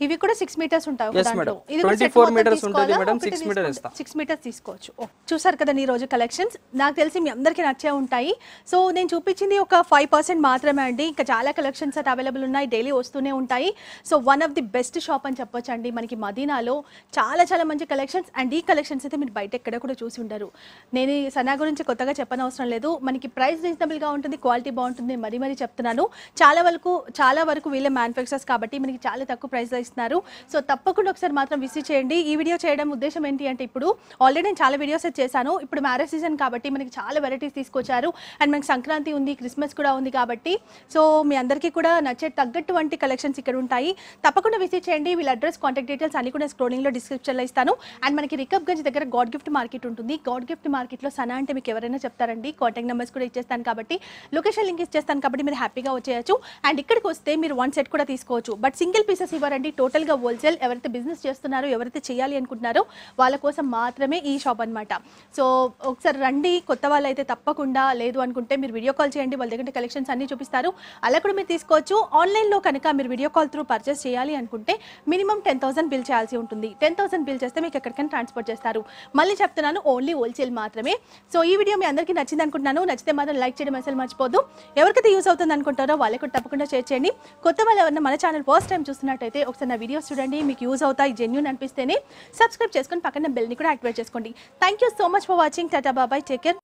ఇవి కూడా సిక్స్ మీటర్స్ ఉంటాయి ఒక Yes, దాంట్లో. madam. ఇది కూడా 24 set మొత్తం meters ఉంటుంది, తీసుకోవాలా? madam. ఒకటి 6 meters తీసుకుంటే- సిక్స్ మీటర్స్ తీసుకోవచ్చు. చూసారు కదండి ఈ రోజు కలెక్షన్స్ నాకు తెలిసి మీ అందరికీ నచ్చే ఉంటాయి. సో నేను చూపించింది ఒక ఫైవ్ పర్సెంట్ మాత్రమే అండి. ఇంకా చాలా కలెక్షన్స్ అయితే అవైలబుల్ ఉన్నాయి. డైలీ వస్తూనే ఉంటాయి. So one of the best shop అని చెప్పొచ్చు అండి మనకి మదీనాలో. చాలా చాలా మంచి కలెక్షన్స్ అండ్ ఈ కలెక్షన్స్ అయితే మీరు బయట ఎక్కడ కూడా చూసి ఉండరు. నేను సనా గురించి కొత్తగా చెప్పనవసరం లేదు. మనకి ప్రైస్ రీజనబుల్గా ఉంటుంది క్వాలిటీ బాగుంటుంది మరీ మరీ చెప్తున్నాను. చాలా వరకు చాలా వరకు వీళ్ళే మ్యానుఫ్యాక్చర్స్ కాబట్టి మనకి చాలా తక్కువ ప్రైస్లో ఇస్తున్నారు సో తప్పకుండా ఒకసారి మాత్రం విసిట్ చేయండి. ఈ వీడియో చేయడం ఉద్దేశం ఏంటి అంటే ఇప్పుడు ఆల్రెడీ నేను చాలా వీడియోస్ చేశాను. ఇప్పుడు మ్యారేజ్ సీజన్ కాబట్టి మనకి చాలా వెరైటీస్ తీసుకొచ్చారు. అండ్ మనకి సంక్రాంతి ఉంది క్రిస్మస్ కూడా ఉంది కాబట్టి. సో మీ అందరికీ కూడా నచ్చే తగ్గట్టు వంటి కలెక్షన్స్ ఇక్కడ ఉంటాయి. తప్పకుండా విసిట్ చేయండి. వీళ్ళ అడ్రస్ కాంటాక్ట్ డీటెయిల్స్ అన్ని కూడా స్క్రోలింగ్లో డిస్క్రిప్షన్లో ఇస్తాను. అండ్ మనకి రికబ్ గంజ్ దగ్గర గాడ్ గిఫ్ట్ మార్కెట్ ఉంటుంది. గాడ్ గిఫ్ట్ మార్కెట్లో సనా అంటే మీకు ఎవరైనా చెప్తారండి. కాంటాక్ట్ నెంబర్స్ కూడా ఇచ్చేస్తాను కాబట్టి లొకేషన్ లింక్ ఇచ్చేస్తాను కాబట్టి మీరు హ్యాపీగా వచ్చేయచ్చు. అండ్ ఇక్కడికి వస్తే మీరు వన్ సెట్ కూడా తీసుకోవచ్చు. బట్ సింగిల్ పీసెస్ ఇవ్వరండి. టోటల్గా హోల్సేల్ ఎవరైతే బిజినెస్ చేస్తున్నారో ఎవరైతే చేయాలి అనుకుంటున్నారో వాళ్ళ కోసం మాత్రమే ఈ షాప్ అన్నమాట. సో ఒకసారి రండి కొత్త వాళ్ళు అయితే తప్పకుండా లేదు అనుకుంటే మీరు వీడియో కాల్ చేయండి వాళ్ళ దగ్గర కలెక్షన్స్ అన్ని చూపిస్తారు. అలా కూడా మీరు తీసుకోవచ్చు. ఆన్లైన్లో కనుక మీరు వీడియో కాల్ త్రూ పర్చేస్ చేయాలి అనుకుంటే మినిమం టెన్ థౌసండ్ బిల్ చేయాల్సి ఉంటుంది. టెన్ థౌసండ్ బిల్ చేస్తే మీకు ఎక్కడికైనా ట్రాన్స్పోర్ట్ చేస్తారు. మళ్ళీ చెప్తున్నాను ఓన్లీ హోల్సేల్ మాత్రమే. సో ఈ వీడియో మీ అందరికీ నచ్చింది అనుకుంటున్నాను. నచ్చితే మాత్రం లైక్ చేయడం అసలు మర్చిపోదు. ఎవరికైతే యూస్ అవుతుంది అనుకుంటారో వాళ్ళకి తప్పకుండా షేర్ చేయండి. కొత్త వాళ్ళు ఎవరైనా మన ఛానల్ ఫస్ట్ టైం చూస్తున్నట్టయితే ఒకసారి చేస్తున్న వీడియోస్ చూడండి మీకు యూజ్ అవుతాయి జెన్యున్ అనిపిస్తేనే సబ్స్క్రైబ్ చేసుకుని పక్కన బెల్ని కూడా యాక్టివేట్ చేసుకోండి. Thank so much for watching tata bye bye take care